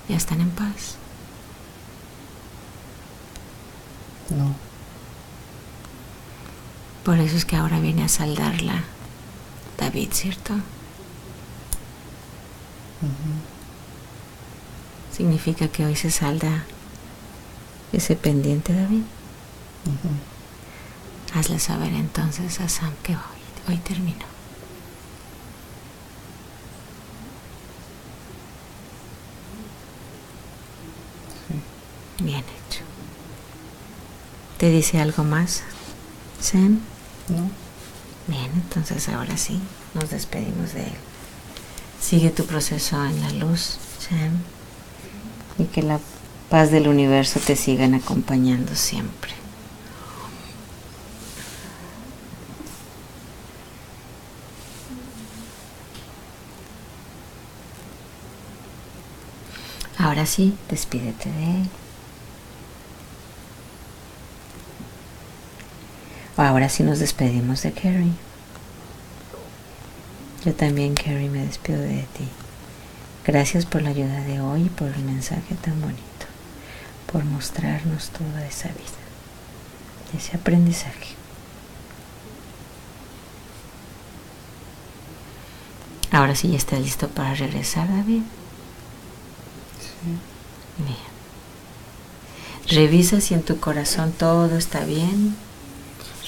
¿Ya están en paz? No. Por eso es que ahora viene a saldarla David, ¿cierto? Significa que hoy se salda ese pendiente, David. Hazle saber entonces a Sam que hoy, hoy termino. Bien hecho. ¿Te dice algo más, Sam? No. Bien, entonces ahora sí, nos despedimos de él. Sigue tu proceso en la luz, Sam. Y que la paz del universo te sigan acompañando siempre. Ahora sí, despídete de él. Ahora sí nos despedimos de Carrie. Yo también, Carrie, me despido de ti. Gracias por la ayuda de hoy y por el mensaje tan bonito, por mostrarnos toda esa vida, ese aprendizaje. Ahora sí ya estás listo para regresar, David. Sí. Bien. Revisa si en tu corazón todo está bien.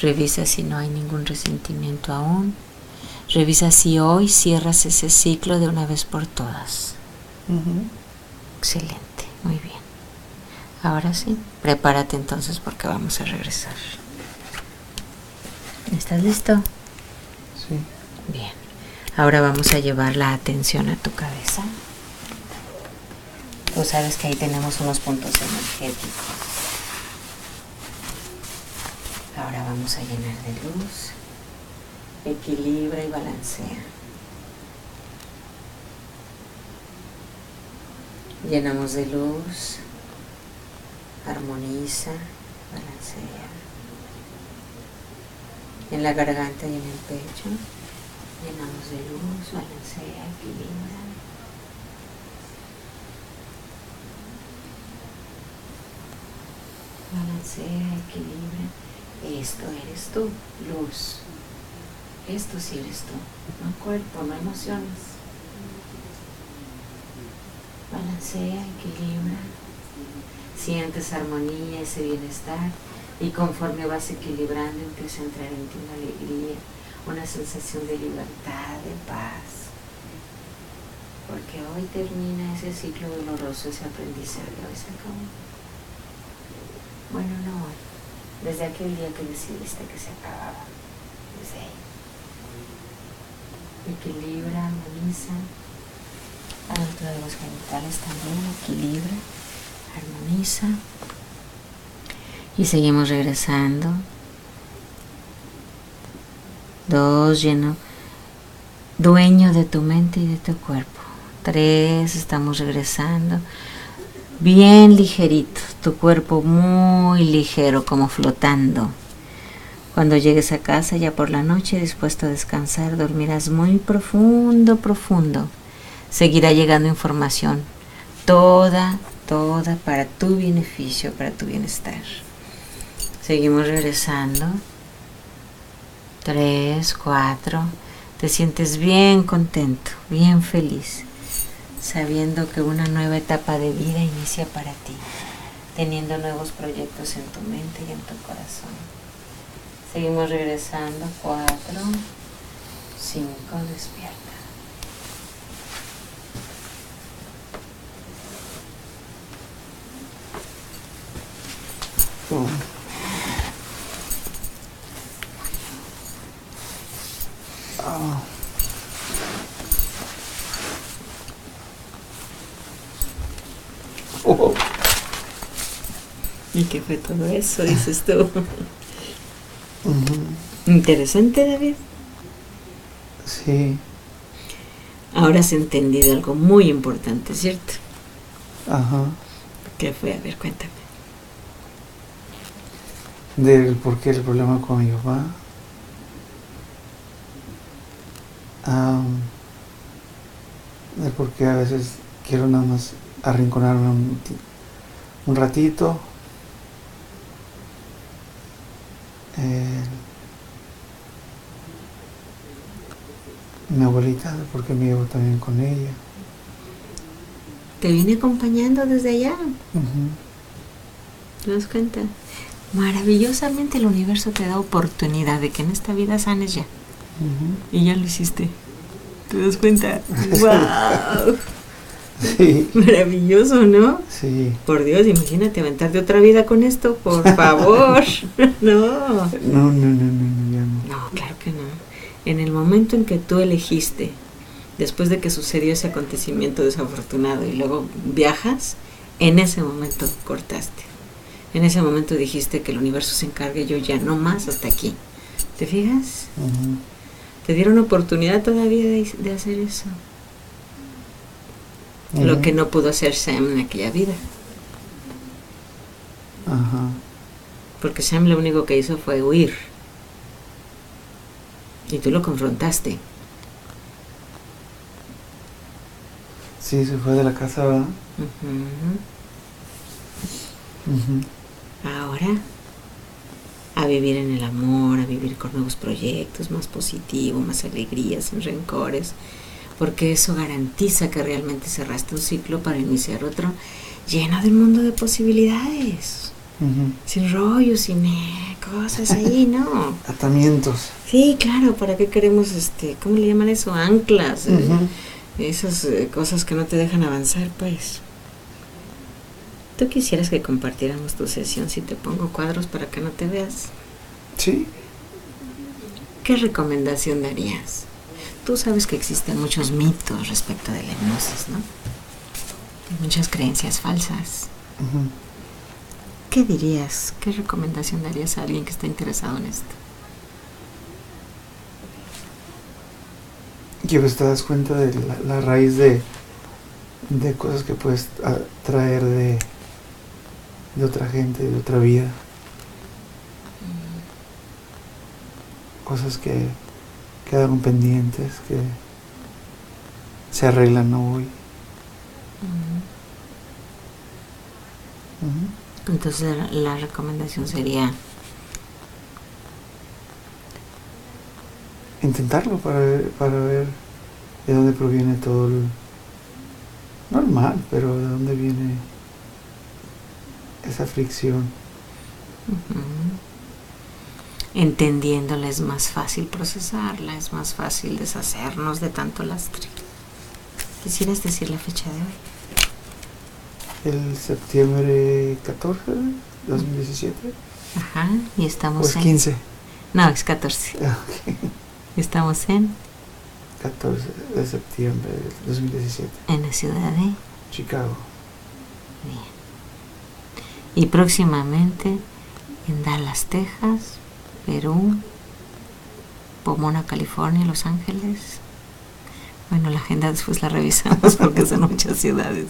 Revisa si no hay ningún resentimiento aún. Revisa si hoy cierras ese ciclo de una vez por todas. Excelente, muy bien. Ahora sí, prepárate entonces porque vamos a regresar. ¿Estás listo? Sí. Bien. Ahora vamos a llevar la atención a tu cabeza. Tú sabes que ahí tenemos unos puntos energéticos. Ahora vamos a llenar de luz. Equilibra y balancea. Llenamos de luz. Armoniza, balancea. En la garganta y en el pecho. Llenamos de luz, balancea, equilibra. Balancea, equilibra. Esto eres tú, luz. Esto sí eres tú, no cuerpo, no emociones. Balancea, equilibra. Sientes armonía, ese bienestar. Y conforme vas equilibrando, empieza a entrar en ti una alegría, una sensación de libertad, de paz. Porque hoy termina ese ciclo doloroso, ese aprendizaje, hoy se acabó. Bueno, no hoy, desde aquel día que decidiste que se acababa, desde ahí. Equilibra, armoniza, adentro de los genitales también, equilibra, armoniza. Y seguimos regresando. Dos, lleno, dueño de tu mente y de tu cuerpo. Tres, estamos regresando. Bien ligerito, tu cuerpo muy ligero, como flotando. Cuando llegues a casa ya por la noche, dispuesto a descansar, dormirás muy profundo, profundo. Seguirá llegando información, toda, toda para tu beneficio, para tu bienestar. Seguimos regresando. Tres, cuatro. Te sientes bien contento, bien feliz, sabiendo que una nueva etapa de vida inicia para ti, teniendo nuevos proyectos en tu mente y en tu corazón. Seguimos regresando. Cuatro, cinco, despierta. Oh. Ah. Oh. ¿Y qué fue todo eso? Dices tú. Interesante, David. Sí. Ahora has entendido algo muy importante, ¿cierto? Ajá. ¿Qué fue? A ver, cuéntame. Del por qué el problema con mi papá. Am, del por qué a veces quiero nada más arrinconarme un, ti- un ratito. Eh, mi abuelita, del por qué me llevo también con ella. Te vine acompañando desde allá. ¿Te das cuenta? Maravillosamente el universo te da oportunidad de que en esta vida sanes ya. Y ya lo hiciste. ¿Te das cuenta? ¡Wow! Sí, Maravilloso, ¿no? sí. Por Dios, imagínate aventarte otra vida con esto, por favor. no. No, no, no, no, no, ya no. No, claro que no. En el momento en que tú elegiste después de que sucedió ese acontecimiento desafortunado y luego viajas, en ese momento cortaste. En ese momento dijiste que el universo se encargue, yo ya no más hasta aquí. ¿Te fijas? Te dieron oportunidad todavía de, de hacer eso. Lo que no pudo hacer Sam en aquella vida. Ajá. Porque Sam lo único que hizo fue huir. Y tú lo confrontaste. Sí, se fue de la casa, ¿verdad? Ujú. Ahora, a vivir en el amor, a vivir con nuevos proyectos, más positivo, más alegrías, sin rencores, porque eso garantiza que realmente cerraste un ciclo para iniciar otro lleno del mundo de posibilidades, sin rollos, sin eh, cosas ahí, ¿no? Atamientos. Sí, claro, ¿para qué queremos, este, cómo le llaman eso? Anclas, eh, esas eh, cosas que no te dejan avanzar, pues. ¿Tú quisieras que compartiéramos tu sesión si te pongo cuadros para que no te veas? Sí. ¿Qué recomendación darías? Tú sabes que existen muchos mitos respecto de la hipnosis, ¿no? Hay muchas creencias falsas. ¿Qué dirías? ¿Qué recomendación darías a alguien que está interesado en esto? Que pues te das cuenta de la, la raíz de, de cosas que puedes traer de, de otra gente, de otra vida. Cosas que quedaron pendientes, que se arreglan hoy. Entonces la- la recomendación sería Intentarlo para ver, para ver de dónde proviene todo el... Normal, pero de dónde viene esa fricción. Ujú. Entendiéndola es más fácil procesarla, es más fácil deshacernos de tanto lastre. ¿Quisieras decir la fecha de hoy? El septiembre 14 de 2017. Ajá, y estamos Pues en... 15. No, es 14. Ah, ok. Estamos en, 14 de septiembre de 2017. en la ciudad de... Chicago. Bien. Y próximamente en Dallas, Texas, Perú, Pomona, California, Los Ángeles. Bueno, la agenda después la revisamos porque son muchas ciudades.